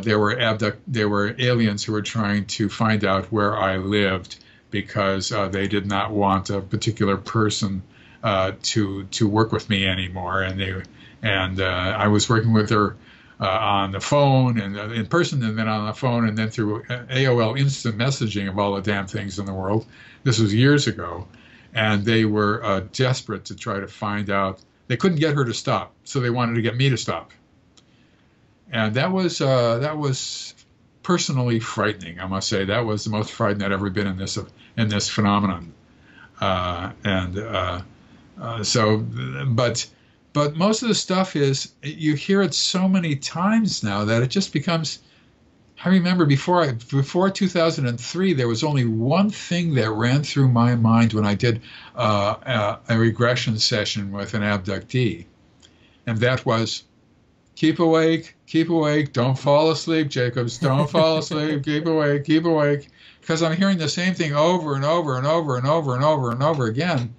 Speaker 2: there were abduct, there were aliens who were trying to find out where I lived because they did not want a particular person uh, to to work with me anymore, and they and uh, I was working with her uh, on the phone and in person, and then on the phone, and then through AOL Instant Messaging of all the damn things in the world. This was years ago, and they were desperate to try to find out. They couldn't get her to stop, so they wanted to get me to stop, and that was uh, that was personally frightening. I must say that was the most frightened I'd ever been in this in this phenomenon, and uh, so, but but most of the stuff is you hear it so many times now that it just becomes. I remember before I, before 2003, there was only one thing that ran through my mind when I did uh, a, a regression session with an abductee, and that was, keep awake, keep awake, don't fall asleep, Jacobs, don't fall asleep, keep awake, keep awake, because I'm hearing the same thing over and over and over and over and over and over again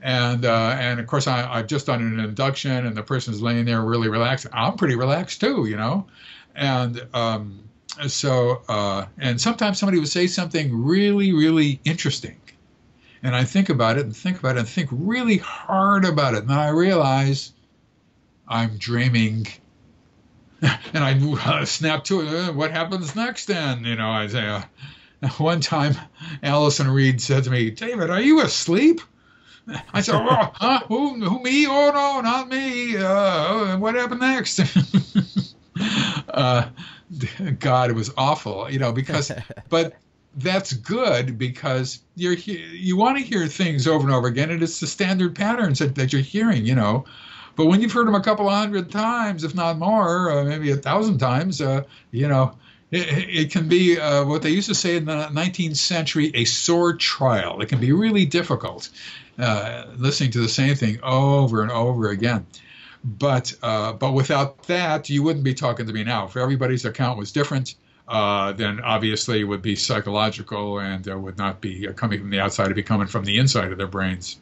Speaker 2: and uh, and of course I, I've just done an induction, and the person's laying there really relaxed. I'm pretty relaxed too, you know, and um, so uh, and sometimes somebody would say something really really interesting, and I think about it and think about it and think really hard about it, and then I realize I'm dreaming. and I uh, snap to it. Uh, what happens next? Then you know, I say. Uh, one time, Allison Reed said to me, "David, are you asleep?" I said, oh, huh? Who, who, me? Oh, no, not me. Uh, what happened next? uh, God, it was awful, you know, because, but that's good because you're you want to hear things over and over again, and it's the standard patterns that, that you're hearing, you know. But when you've heard them a couple of hundred times, if not more, uh, maybe a thousand times, uh, you know, it, it can be uh, what they used to say in the 19th century a sore trial. It can be really difficult uh, listening to the same thing over and over again. But uh, but without that, you wouldn't be talking to me now. If everybody's account was different, uh, then obviously it would be psychological and uh, would not be coming from the outside. It'd be coming from the inside of their brains.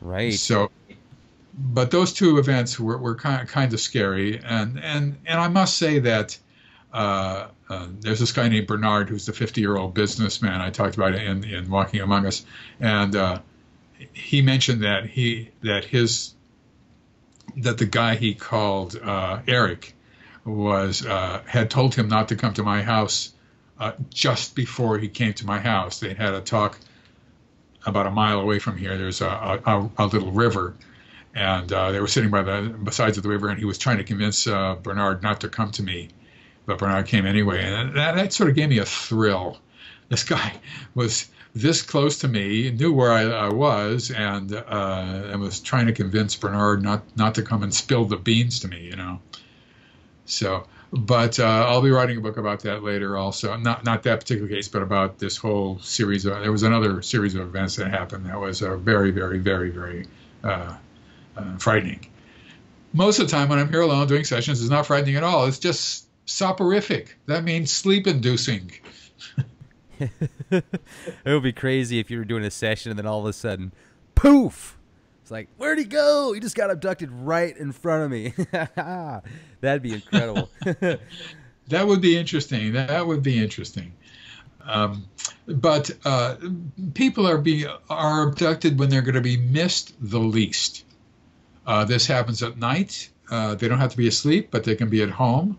Speaker 1: Right.
Speaker 2: So, but those two events were, were kind, of, kind of scary, and and and I must say that. Uh, uh, there's this guy named Bernard who's the 50 year old businessman I talked about in, in Walking Among Us, and uh, he mentioned that he that his that the guy he called uh, Eric was uh, had told him not to come to my house uh, just before he came to my house. They had a talk about a mile away from here. There's a, a, a little river, and uh, they were sitting by the besides of the river, and he was trying to convince uh, Bernard not to come to me, but Bernard came anyway, and that, that sort of gave me a thrill. This guy was this close to me, knew where I, I was, and uh, and was trying to convince Bernard not not to come and spill the beans to me, you know. So, but uh, I'll be writing a book about that later, also. Not not that particular case, but about this whole series. Of, there was another series of events that happened that was uh, very, very, very, very uh, uh, frightening. Most of the time, when I'm here alone doing sessions, it's not frightening at all. It's just soporific. That means sleep-inducing.
Speaker 1: it would be crazy if you were doing a session and then all of a sudden, poof! It's like, where'd he go? He just got abducted right in front of me. That'd be incredible.
Speaker 2: that would be interesting. That would be interesting. Um, but uh, people are be are abducted when they're going to be missed the least. Uh, this happens at night. Uh, they don't have to be asleep, but they can be at home.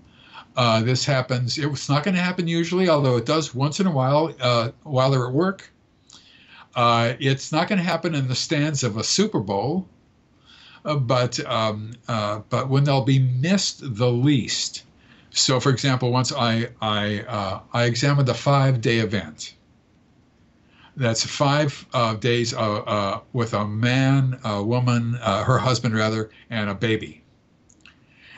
Speaker 2: Uh, this happens. It's not going to happen usually, although it does once in a while uh, while they're at work. Uh, it's not going to happen in the stands of a Super Bowl, uh, but um, uh, but when they'll be missed the least. So, for example, once I I I examined a five-day event. That's five days with a man, a woman, her husband rather, and a baby.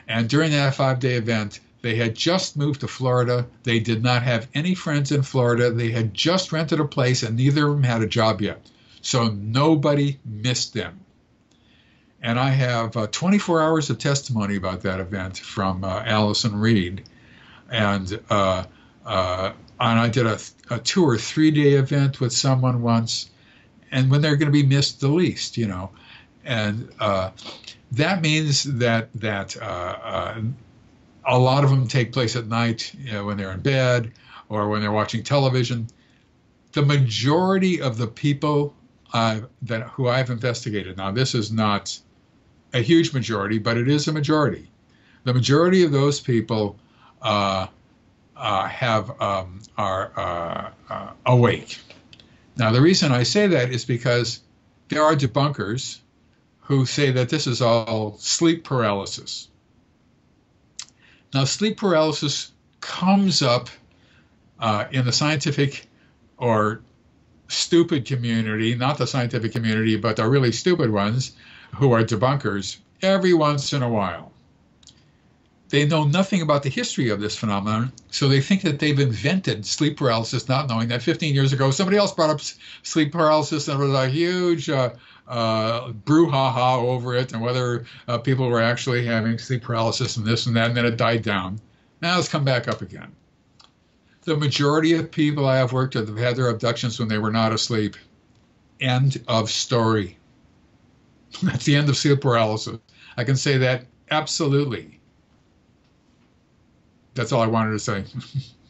Speaker 2: And during that five-day event, they had just moved to Florida. They did not have any friends in Florida. They had just rented a place, and neither of them had a job yet. So nobody missed them. And I have uh, 24 hours of testimony about that event from uh, Allison Reed. And, uh, uh and I did a, a two or three day event with someone once, and when they're going to be missed the least, you know. And uh, that means that that uh, a lot of them take place at night you know, when they're in bed or when they're watching television. The majority of the people uh, that who I've investigated now, this is not a huge majority, but it is a majority. The majority of those people uh, uh, have um, are uh, uh, awake. Now, the reason I say that is because there are debunkers who say that this is all sleep paralysis. Now, sleep paralysis comes up uh, in the scientific or stupid community, not the scientific community, but the really stupid ones who are debunkers every once in a while. They know nothing about the history of this phenomenon, so they think that they've invented sleep paralysis, not knowing that 15 years ago somebody else brought up sleep paralysis and it was a huge uh, uh, brouhaha over it and whether uh, people were actually having sleep paralysis and this and that, and then it died down. Now it's come back up again. The majority of people I have worked with have had their abductions when they were not asleep. End of story. That's the end of sleep paralysis. I can say that absolutely. That's all I wanted to say.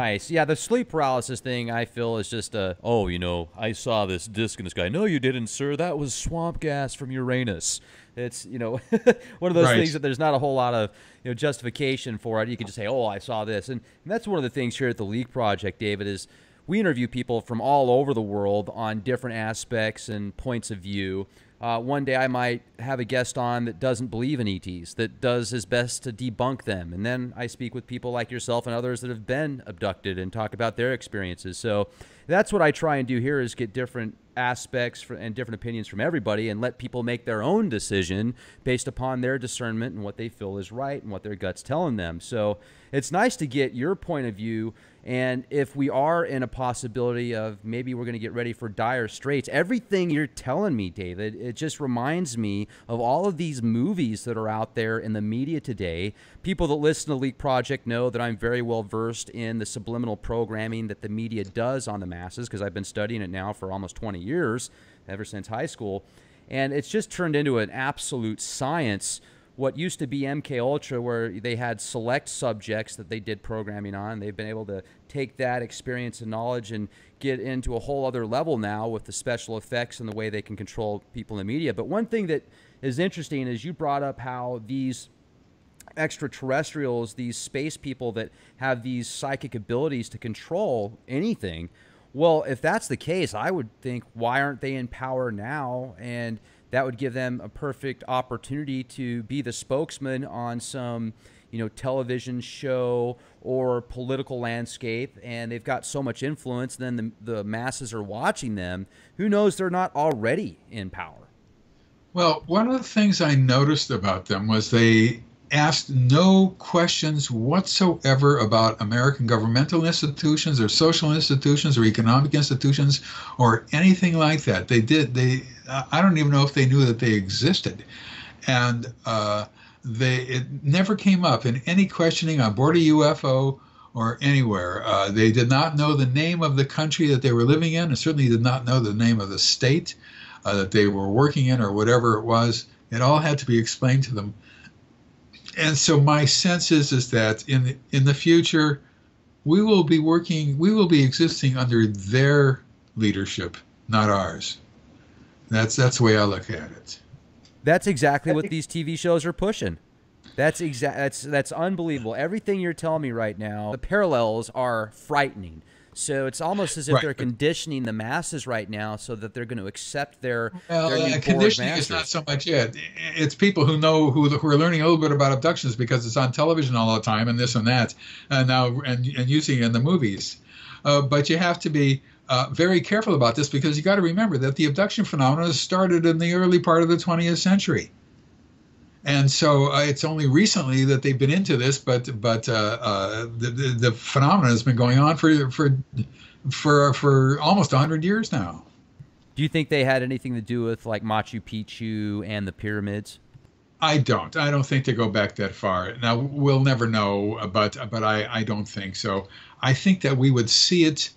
Speaker 1: Nice. Yeah, the sleep paralysis thing I feel is just a oh, you know, I saw this disc in the sky. No, you didn't, sir. That was swamp gas from Uranus. It's you know one of those
Speaker 2: Right.
Speaker 1: things that there's not a whole lot of you know justification for it. You can just say, oh, I saw this, and, and that's one of the things here at the Leak Project, David, is we interview people from all over the world on different aspects and points of view. Uh, one day I might have a guest on that doesn't believe in ETs, that does his best to debunk them. And then I speak with people like yourself and others that have been abducted and talk about their experiences. So that's what I try and do here is get different aspects for, and different opinions from everybody and let people make their own decision based upon their discernment and what they feel is right and what their gut's telling them. So it's nice to get your point of view. And if we are in a possibility of maybe we're going to get ready for dire straits, everything you're telling me, David, it just reminds me of all of these movies that are out there in the media today. People that listen to Leak Project know that I'm very well versed in the subliminal programming that the media does on the masses because I've been studying it now for almost 20 years, ever since high school. And it's just turned into an absolute science what used to be MK Ultra, where they had select subjects that they did programming on. They've been able to take that experience and knowledge and get into a whole other level now with the special effects and the way they can control people in the media. But one thing that is interesting is you brought up how these extraterrestrials, these space people that have these psychic abilities to control anything. Well, if that's the case, I would think why aren't they in power now? And that would give them a perfect opportunity to be the spokesman on some, you know, television show or political landscape. And they've got so much influence, then the, the masses are watching them. Who knows they're not already in power?
Speaker 2: Well, one of the things I noticed about them was they asked no questions whatsoever about American governmental institutions or social institutions or economic institutions or anything like that. They did. They. I don't even know if they knew that they existed, and uh, they. It never came up in any questioning on board a UFO or anywhere. Uh, they did not know the name of the country that they were living in, and certainly did not know the name of the state uh, that they were working in or whatever it was. It all had to be explained to them. And so my sense is is that in the, in the future, we will be working, we will be existing under their leadership, not ours. That's that's the way I look at it.
Speaker 1: That's exactly what these TV shows are pushing. That's exact. That's that's unbelievable. Everything you're telling me right now, the parallels are frightening. So it's almost as if
Speaker 2: Right.
Speaker 1: they're conditioning the masses right now, so that they're going to accept their
Speaker 2: Well,
Speaker 1: their new
Speaker 2: uh, conditioning is not so much it. It's people who know who, who are learning a little bit about abductions because it's on television all the time and this and that, and now and, and using it in the movies. Uh, but you have to be uh, very careful about this because you got to remember that the abduction phenomenon started in the early part of the 20th century. And so uh, it's only recently that they've been into this, but but uh, uh, the, the the phenomenon has been going on for for for for almost 100 years now.
Speaker 1: Do you think they had anything to do with like Machu Picchu and the pyramids?
Speaker 2: I don't. I don't think they go back that far. Now we'll never know, but but I, I don't think so. I think that we would see it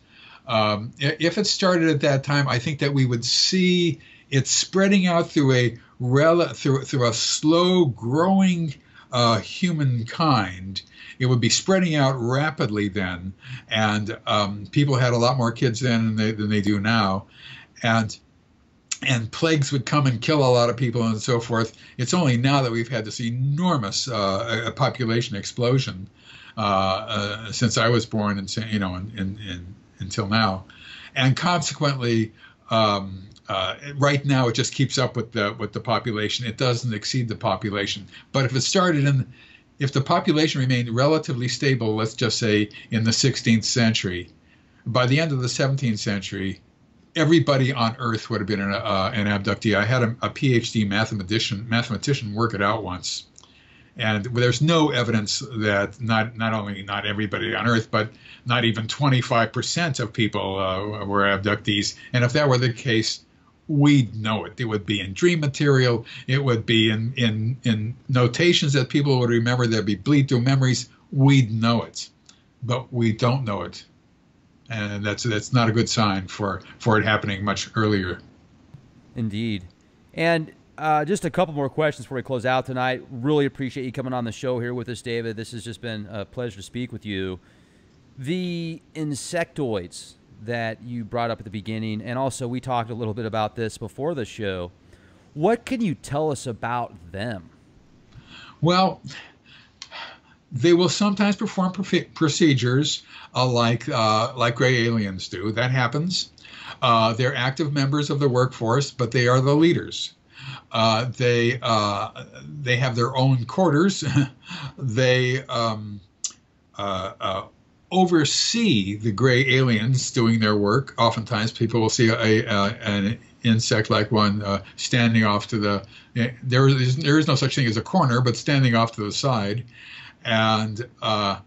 Speaker 2: um, if it started at that time. I think that we would see it spreading out through a rel- through through a slow growing uh, humankind. It would be spreading out rapidly then, and um, people had a lot more kids then than they, than they do now, and and plagues would come and kill a lot of people and so forth. It's only now that we've had this enormous uh, uh, population explosion uh, uh, since I was born, and you know, in, in, in, until now, and consequently, um, uh, right now it just keeps up with the with the population. It doesn't exceed the population. But if it started in, if the population remained relatively stable, let's just say in the 16th century, by the end of the 17th century, everybody on Earth would have been an, uh, an abductee. I had a, a PhD mathematician mathematician work it out once, and there's no evidence that not not only not everybody on Earth, but not even 25% of people uh, were abductees. And if that were the case, we'd know it. It would be in dream material. It would be in in in notations that people would remember. There'd be bleed through memories. We'd know it, but we don't know it and that's that's not a good sign for for it happening much earlier.
Speaker 1: Indeed. And uh, just a couple more questions before we close out tonight. Really appreciate you coming on the show here with us, David. This has just been a pleasure to speak with you. The insectoids that you brought up at the beginning, and also we talked a little bit about this before the show. What can you tell us about them?
Speaker 2: Well, they will sometimes perform procedures uh, like uh, like gray aliens do. That happens. Uh, they're active members of the workforce, but they are the leaders. Uh, they uh, they have their own quarters. they um, uh, oversee the gray aliens doing their work. Oftentimes, people will see a, a an insect like one uh, standing off to the there is there is no such thing as a corner, but standing off to the side, and uh,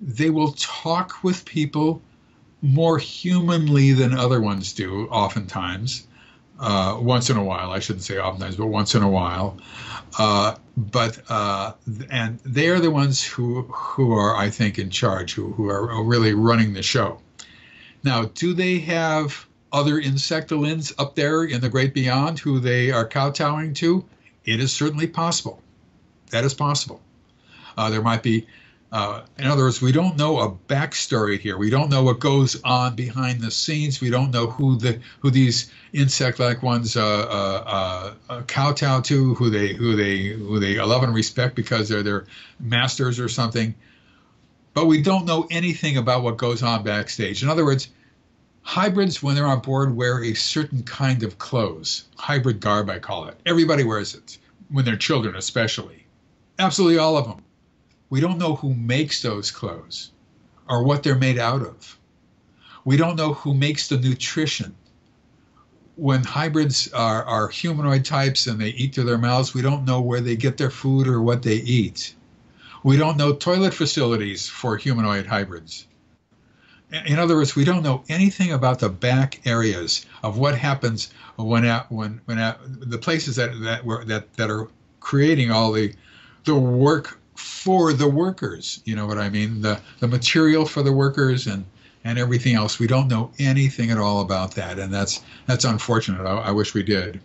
Speaker 2: they will talk with people more humanly than other ones do. Oftentimes, uh, once in a while, I shouldn't say oftentimes, but once in a while. Uh, but uh, and they are the ones who who are, I think, in charge, who who are really running the show. Now, do they have other insectoids up there in the great beyond who they are kowtowing to? It is certainly possible. That is possible. Uh, there might be uh, in other words, we don't know a backstory here. We don't know what goes on behind the scenes. We don't know who the who these insect-like ones uh, uh, uh, kowtow to, who they who they who they love and respect because they're their masters or something. But we don't know anything about what goes on backstage. In other words, hybrids when they're on board wear a certain kind of clothes, hybrid garb I call it. Everybody wears it when they're children, especially. Absolutely all of them we don't know who makes those clothes or what they're made out of. We don't know who makes the nutrition. When hybrids are, are humanoid types and they eat through their mouths, we don't know where they get their food or what they eat. We don't know toilet facilities for humanoid hybrids. In other words, we don't know anything about the back areas of what happens when when when the places that that were that that are creating all the the work for the workers. You know what I mean? The the material for the workers and and everything else. We don't know anything at all about that, and that's that's unfortunate. I, I wish we did.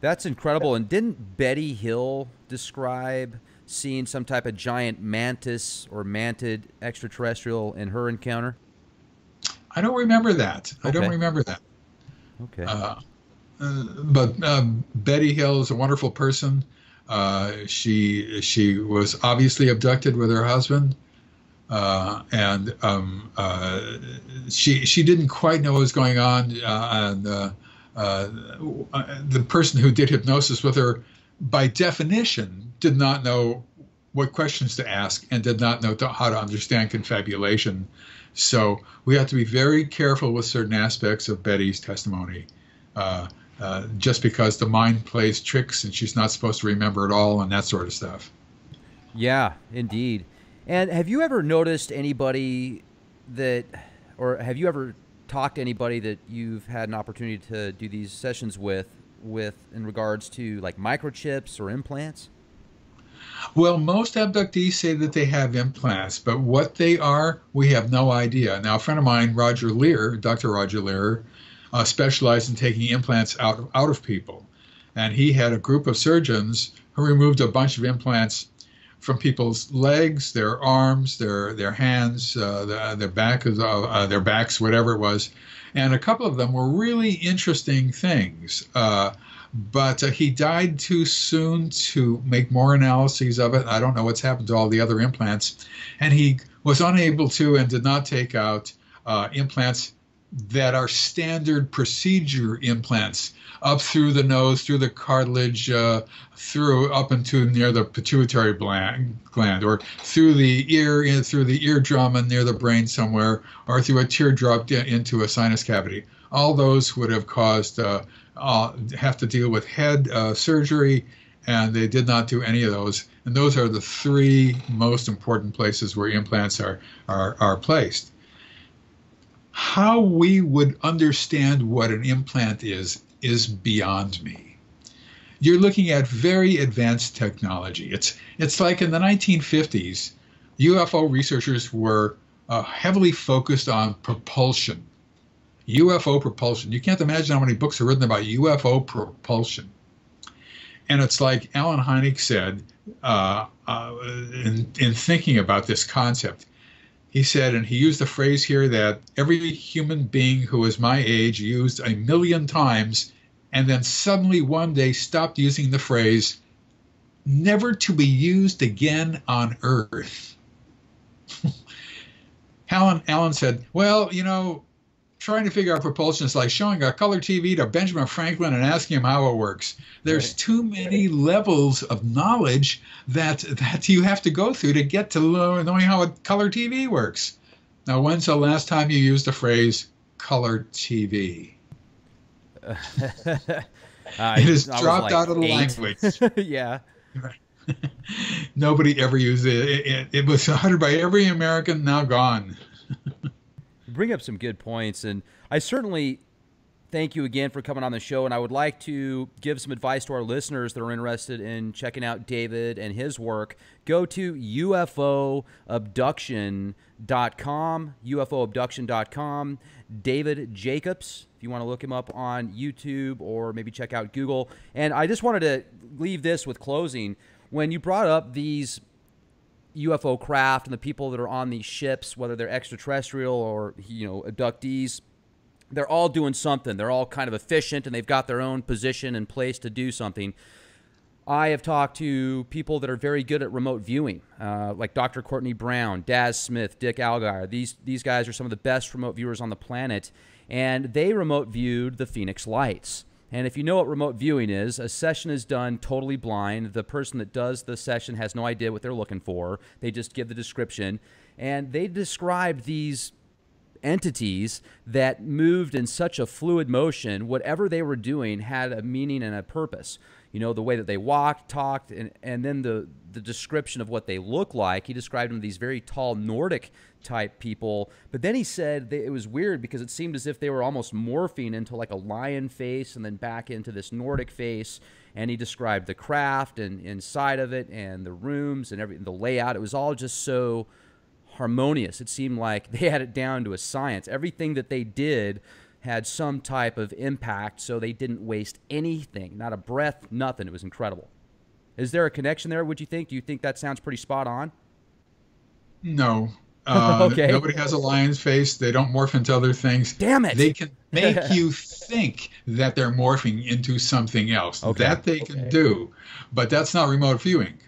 Speaker 1: That's incredible. And didn't Betty Hill describe seeing some type of giant mantis or mantid extraterrestrial in her encounter?
Speaker 2: I don't remember that. Okay. I don't remember that.
Speaker 1: Okay. Uh,
Speaker 2: uh, but uh, Betty Hill is a wonderful person. Uh, she she was obviously abducted with her husband, uh, and um, uh, she she didn't quite know what was going on. Uh, and uh, the person who did hypnosis with her, by definition, did not know what questions to ask and did not know to, how to understand confabulation. So we have to be very careful with certain aspects of Betty's testimony. Uh, just because the mind plays tricks and she's not supposed to remember it all and that sort of stuff.
Speaker 1: Yeah, indeed. And have you ever noticed anybody that, or have you ever talked to anybody that you've had an opportunity to do these sessions with, with in regards to like microchips or implants?
Speaker 2: Well, most abductees say that they have implants, but what they are, we have no idea. Now, a friend of mine, Roger Leir, Dr. Roger Leir, uh, specialized in taking implants out of, out of people. And he had a group of surgeons who removed a bunch of implants from people's legs, their arms, their their hands, uh, the, their back, uh, their backs, whatever it was, and a couple of them were really interesting things. Uh, but uh, he died too soon to make more analyses of it. I don't know what's happened to all the other implants, and he was unable to and did not take out uh, implants that are standard procedure implants up through the nose, through the cartilage, uh, through up into near the pituitary gland, or through the ear, in, through the eardrum and near the brain somewhere, or through a teardrop into a sinus cavity. All those would have caused uh, uh, have to deal with head uh, surgery, and they did not do any of those. And those are the three most important places where implants are are, are placed how we would understand what an implant is is beyond me. You're looking at very advanced technology. It's it's like in the 1950s, UFO researchers were uh, heavily focused on propulsion. UFO propulsion. You can't imagine how many books are written about UFO propulsion. And it's like Allen Hynek said uh, uh, in, in thinking about this concept he said, and he used a phrase here that every human being who is my age used a million times, and then suddenly one day stopped using the phrase, never to be used again on earth. Allen, Allen said, Well, you know, trying to figure out propulsion is like showing a color TV to Benjamin Franklin and asking him how it works. There's right. too many levels of knowledge that that you have to go through to get to knowing how a color TV works. Now, when's the last time you used the phrase color TV? uh, it has dropped like out of the eight. language.
Speaker 1: yeah.
Speaker 2: Nobody ever used it. It, it. it was uttered by every American, now gone
Speaker 1: bring up some good points, and I certainly thank you again for coming on the show. And I would like to give some advice to our listeners that are interested in checking out David and his work. Go to UFOabduction.com, UFOabduction.com. David Jacobs, if you want to look him up on YouTube or maybe check out Google. And I just wanted to leave this with closing. When you brought up these UFO craft and the people that are on these ships, whether they're extraterrestrial or you know abductees, they're all doing something. They're all kind of efficient and they've got their own position and place to do something. I have talked to people that are very good at remote viewing, uh, like Dr. Courtney Brown, Daz Smith, Dick Allgire. These these guys are some of the best remote viewers on the planet, and they remote viewed the Phoenix Lights. And if you know what remote viewing is, a session is done totally blind. The person that does the session has no idea what they're looking for. They just give the description. And they described these entities that moved in such a fluid motion, whatever they were doing had a meaning and a purpose you know, the way that they walked, talked, and, and then the, the description of what they look like. He described them these very tall Nordic type people. But then he said it was weird because it seemed as if they were almost morphing into like a lion face and then back into this Nordic face. And he described the craft and inside of it and the rooms and everything, the layout. It was all just so harmonious. It seemed like they had it down to a science. Everything that they did had some type of impact, so they didn't waste anything, not a breath, nothing. It was incredible. Is there a connection there? Would you think? Do you think that sounds pretty spot on?
Speaker 2: No. Uh, okay. Nobody has a lion's face. They don't morph into other things.
Speaker 1: Damn it!
Speaker 2: They can make you think that they're morphing into something else. Okay. That they can do, but that's not remote viewing.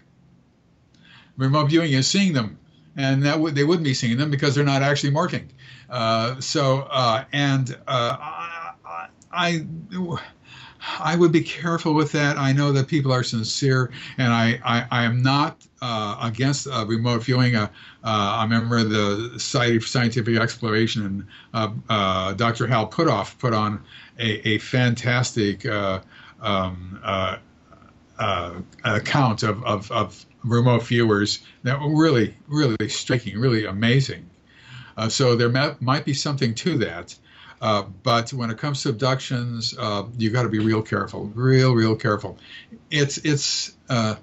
Speaker 2: Remote viewing is seeing them, and that w- they wouldn't be seeing them because they're not actually morphing. Uh, so, uh, and uh, I, I, I would be careful with that. I know that people are sincere, and I, I, I am not uh, against uh, remote viewing. Uh, a member of the Society for Scientific Exploration, and Dr. Hal Puthoff put on a, a fantastic um, account of, of, of remote viewers that were really, really striking, really amazing. Uh, so there may, might be something to that. Uh, but when it comes to abductions, uh, you got to be real careful, real, real careful. It's it's. Uh,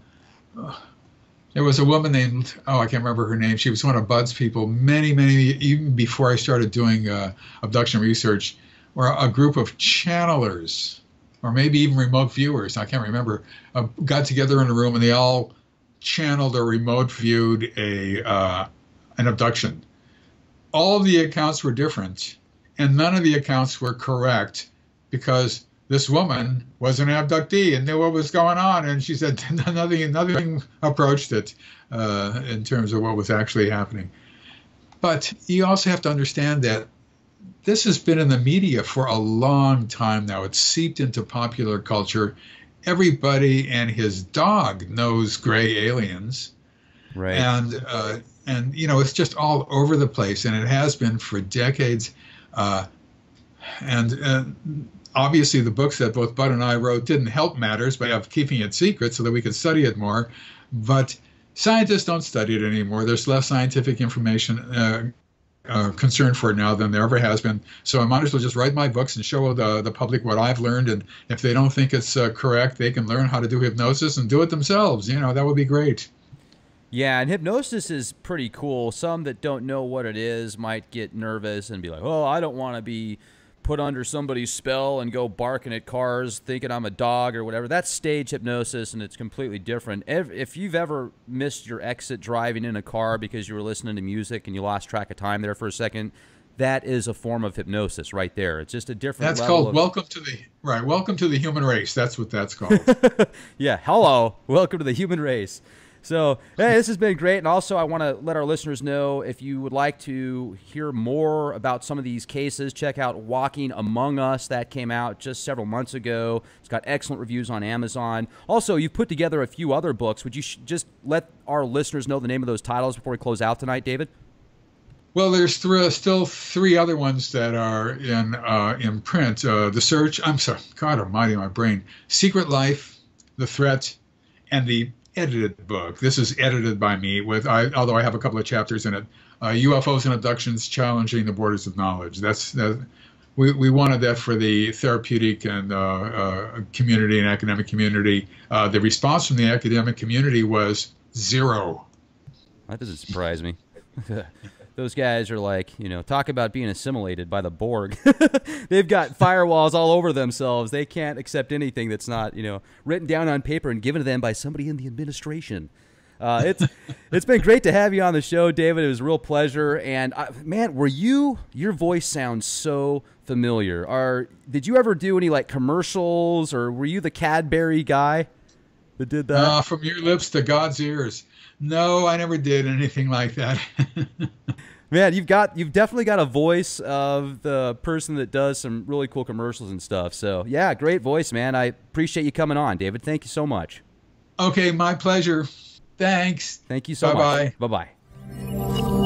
Speaker 2: there was a woman named oh I can't remember her name. She was one of Budd's people many many even before I started doing uh, abduction research, or a group of channelers or maybe even remote viewers I can't remember uh, got together in a room and they all channeled or remote viewed a an abduction all of the accounts were different, and none of the accounts were correct because this woman was an abductee and knew what was going on, and she said nothing, nothing approached it uh, in terms of what was actually happening. But you also have to understand that this has been in the media for a long time now. It's seeped into popular culture. Everybody and his dog knows gray aliens.
Speaker 1: Right.
Speaker 2: And uh, and you know it's just all over the place, and it has been for decades. Uh, and, obviously, the books that both Budd and I wrote didn't help matters by keeping it secret so that we could study it more. But scientists don't study it anymore. There's less scientific information. Uh, uh, concern for it now than there ever has been. So I might as well just write my books and show the the public what I've learned. And if they don't think it's uh, correct, they can learn how to do hypnosis and do it themselves. You know, that would be great.
Speaker 1: Yeah, and hypnosis is pretty cool. Some that don't know what it is might get nervous and be like, "Oh, I don't want to be put under somebody's spell and go barking at cars thinking I'm a dog or whatever. That's stage hypnosis and it's completely different. If you've ever missed your exit driving in a car because you were listening to music and you lost track of time there for a second, that is a form of hypnosis right there. It's just a different
Speaker 2: That's called
Speaker 1: of,
Speaker 2: welcome to the right, welcome to the human race. That's what that's called.
Speaker 1: yeah, hello. Welcome to the human race. So, hey, this has been great. And also, I want to let our listeners know if you would like to hear more about some of these cases, check out Walking Among Us. That came out just several months ago. It's got excellent reviews on Amazon. Also, you've put together a few other books. Would you just let our listeners know the name of those titles before we close out tonight, David?
Speaker 2: Well, there's th- still three other ones that are in uh, in print. Uh, the Search, I'm sorry, God Almighty, my brain. Secret Life, The Threat, and the edited book. This is edited by me, with I, although I have a couple of chapters in it. Uh, UFOs and abductions challenging the borders of knowledge. That's that. We, we wanted that for the therapeutic and uh, uh, community and academic community. Uh, the response from the academic community was zero.
Speaker 1: That doesn't surprise me. those guys are like, you know, talk about being assimilated by the Borg. They've got firewalls all over themselves. They can't accept anything that's not, you know, written down on paper and given to them by somebody in the administration. Uh, it's it's been great to have you on the show, David. It was a real pleasure. And uh, man, were you? Your voice sounds so familiar. Are did you ever do any like commercials, or were you the Cadbury guy that did that?
Speaker 2: Uh, from your lips to God's ears. No, I never did anything like that.
Speaker 1: Man, you've got you've definitely got a voice of the person that does some really cool commercials and stuff. So yeah, great voice, man. I appreciate you coming on, David. Thank you so much.
Speaker 2: Okay, my pleasure. Thanks.
Speaker 1: Thank you so
Speaker 2: Bye-bye.
Speaker 1: much. Bye bye.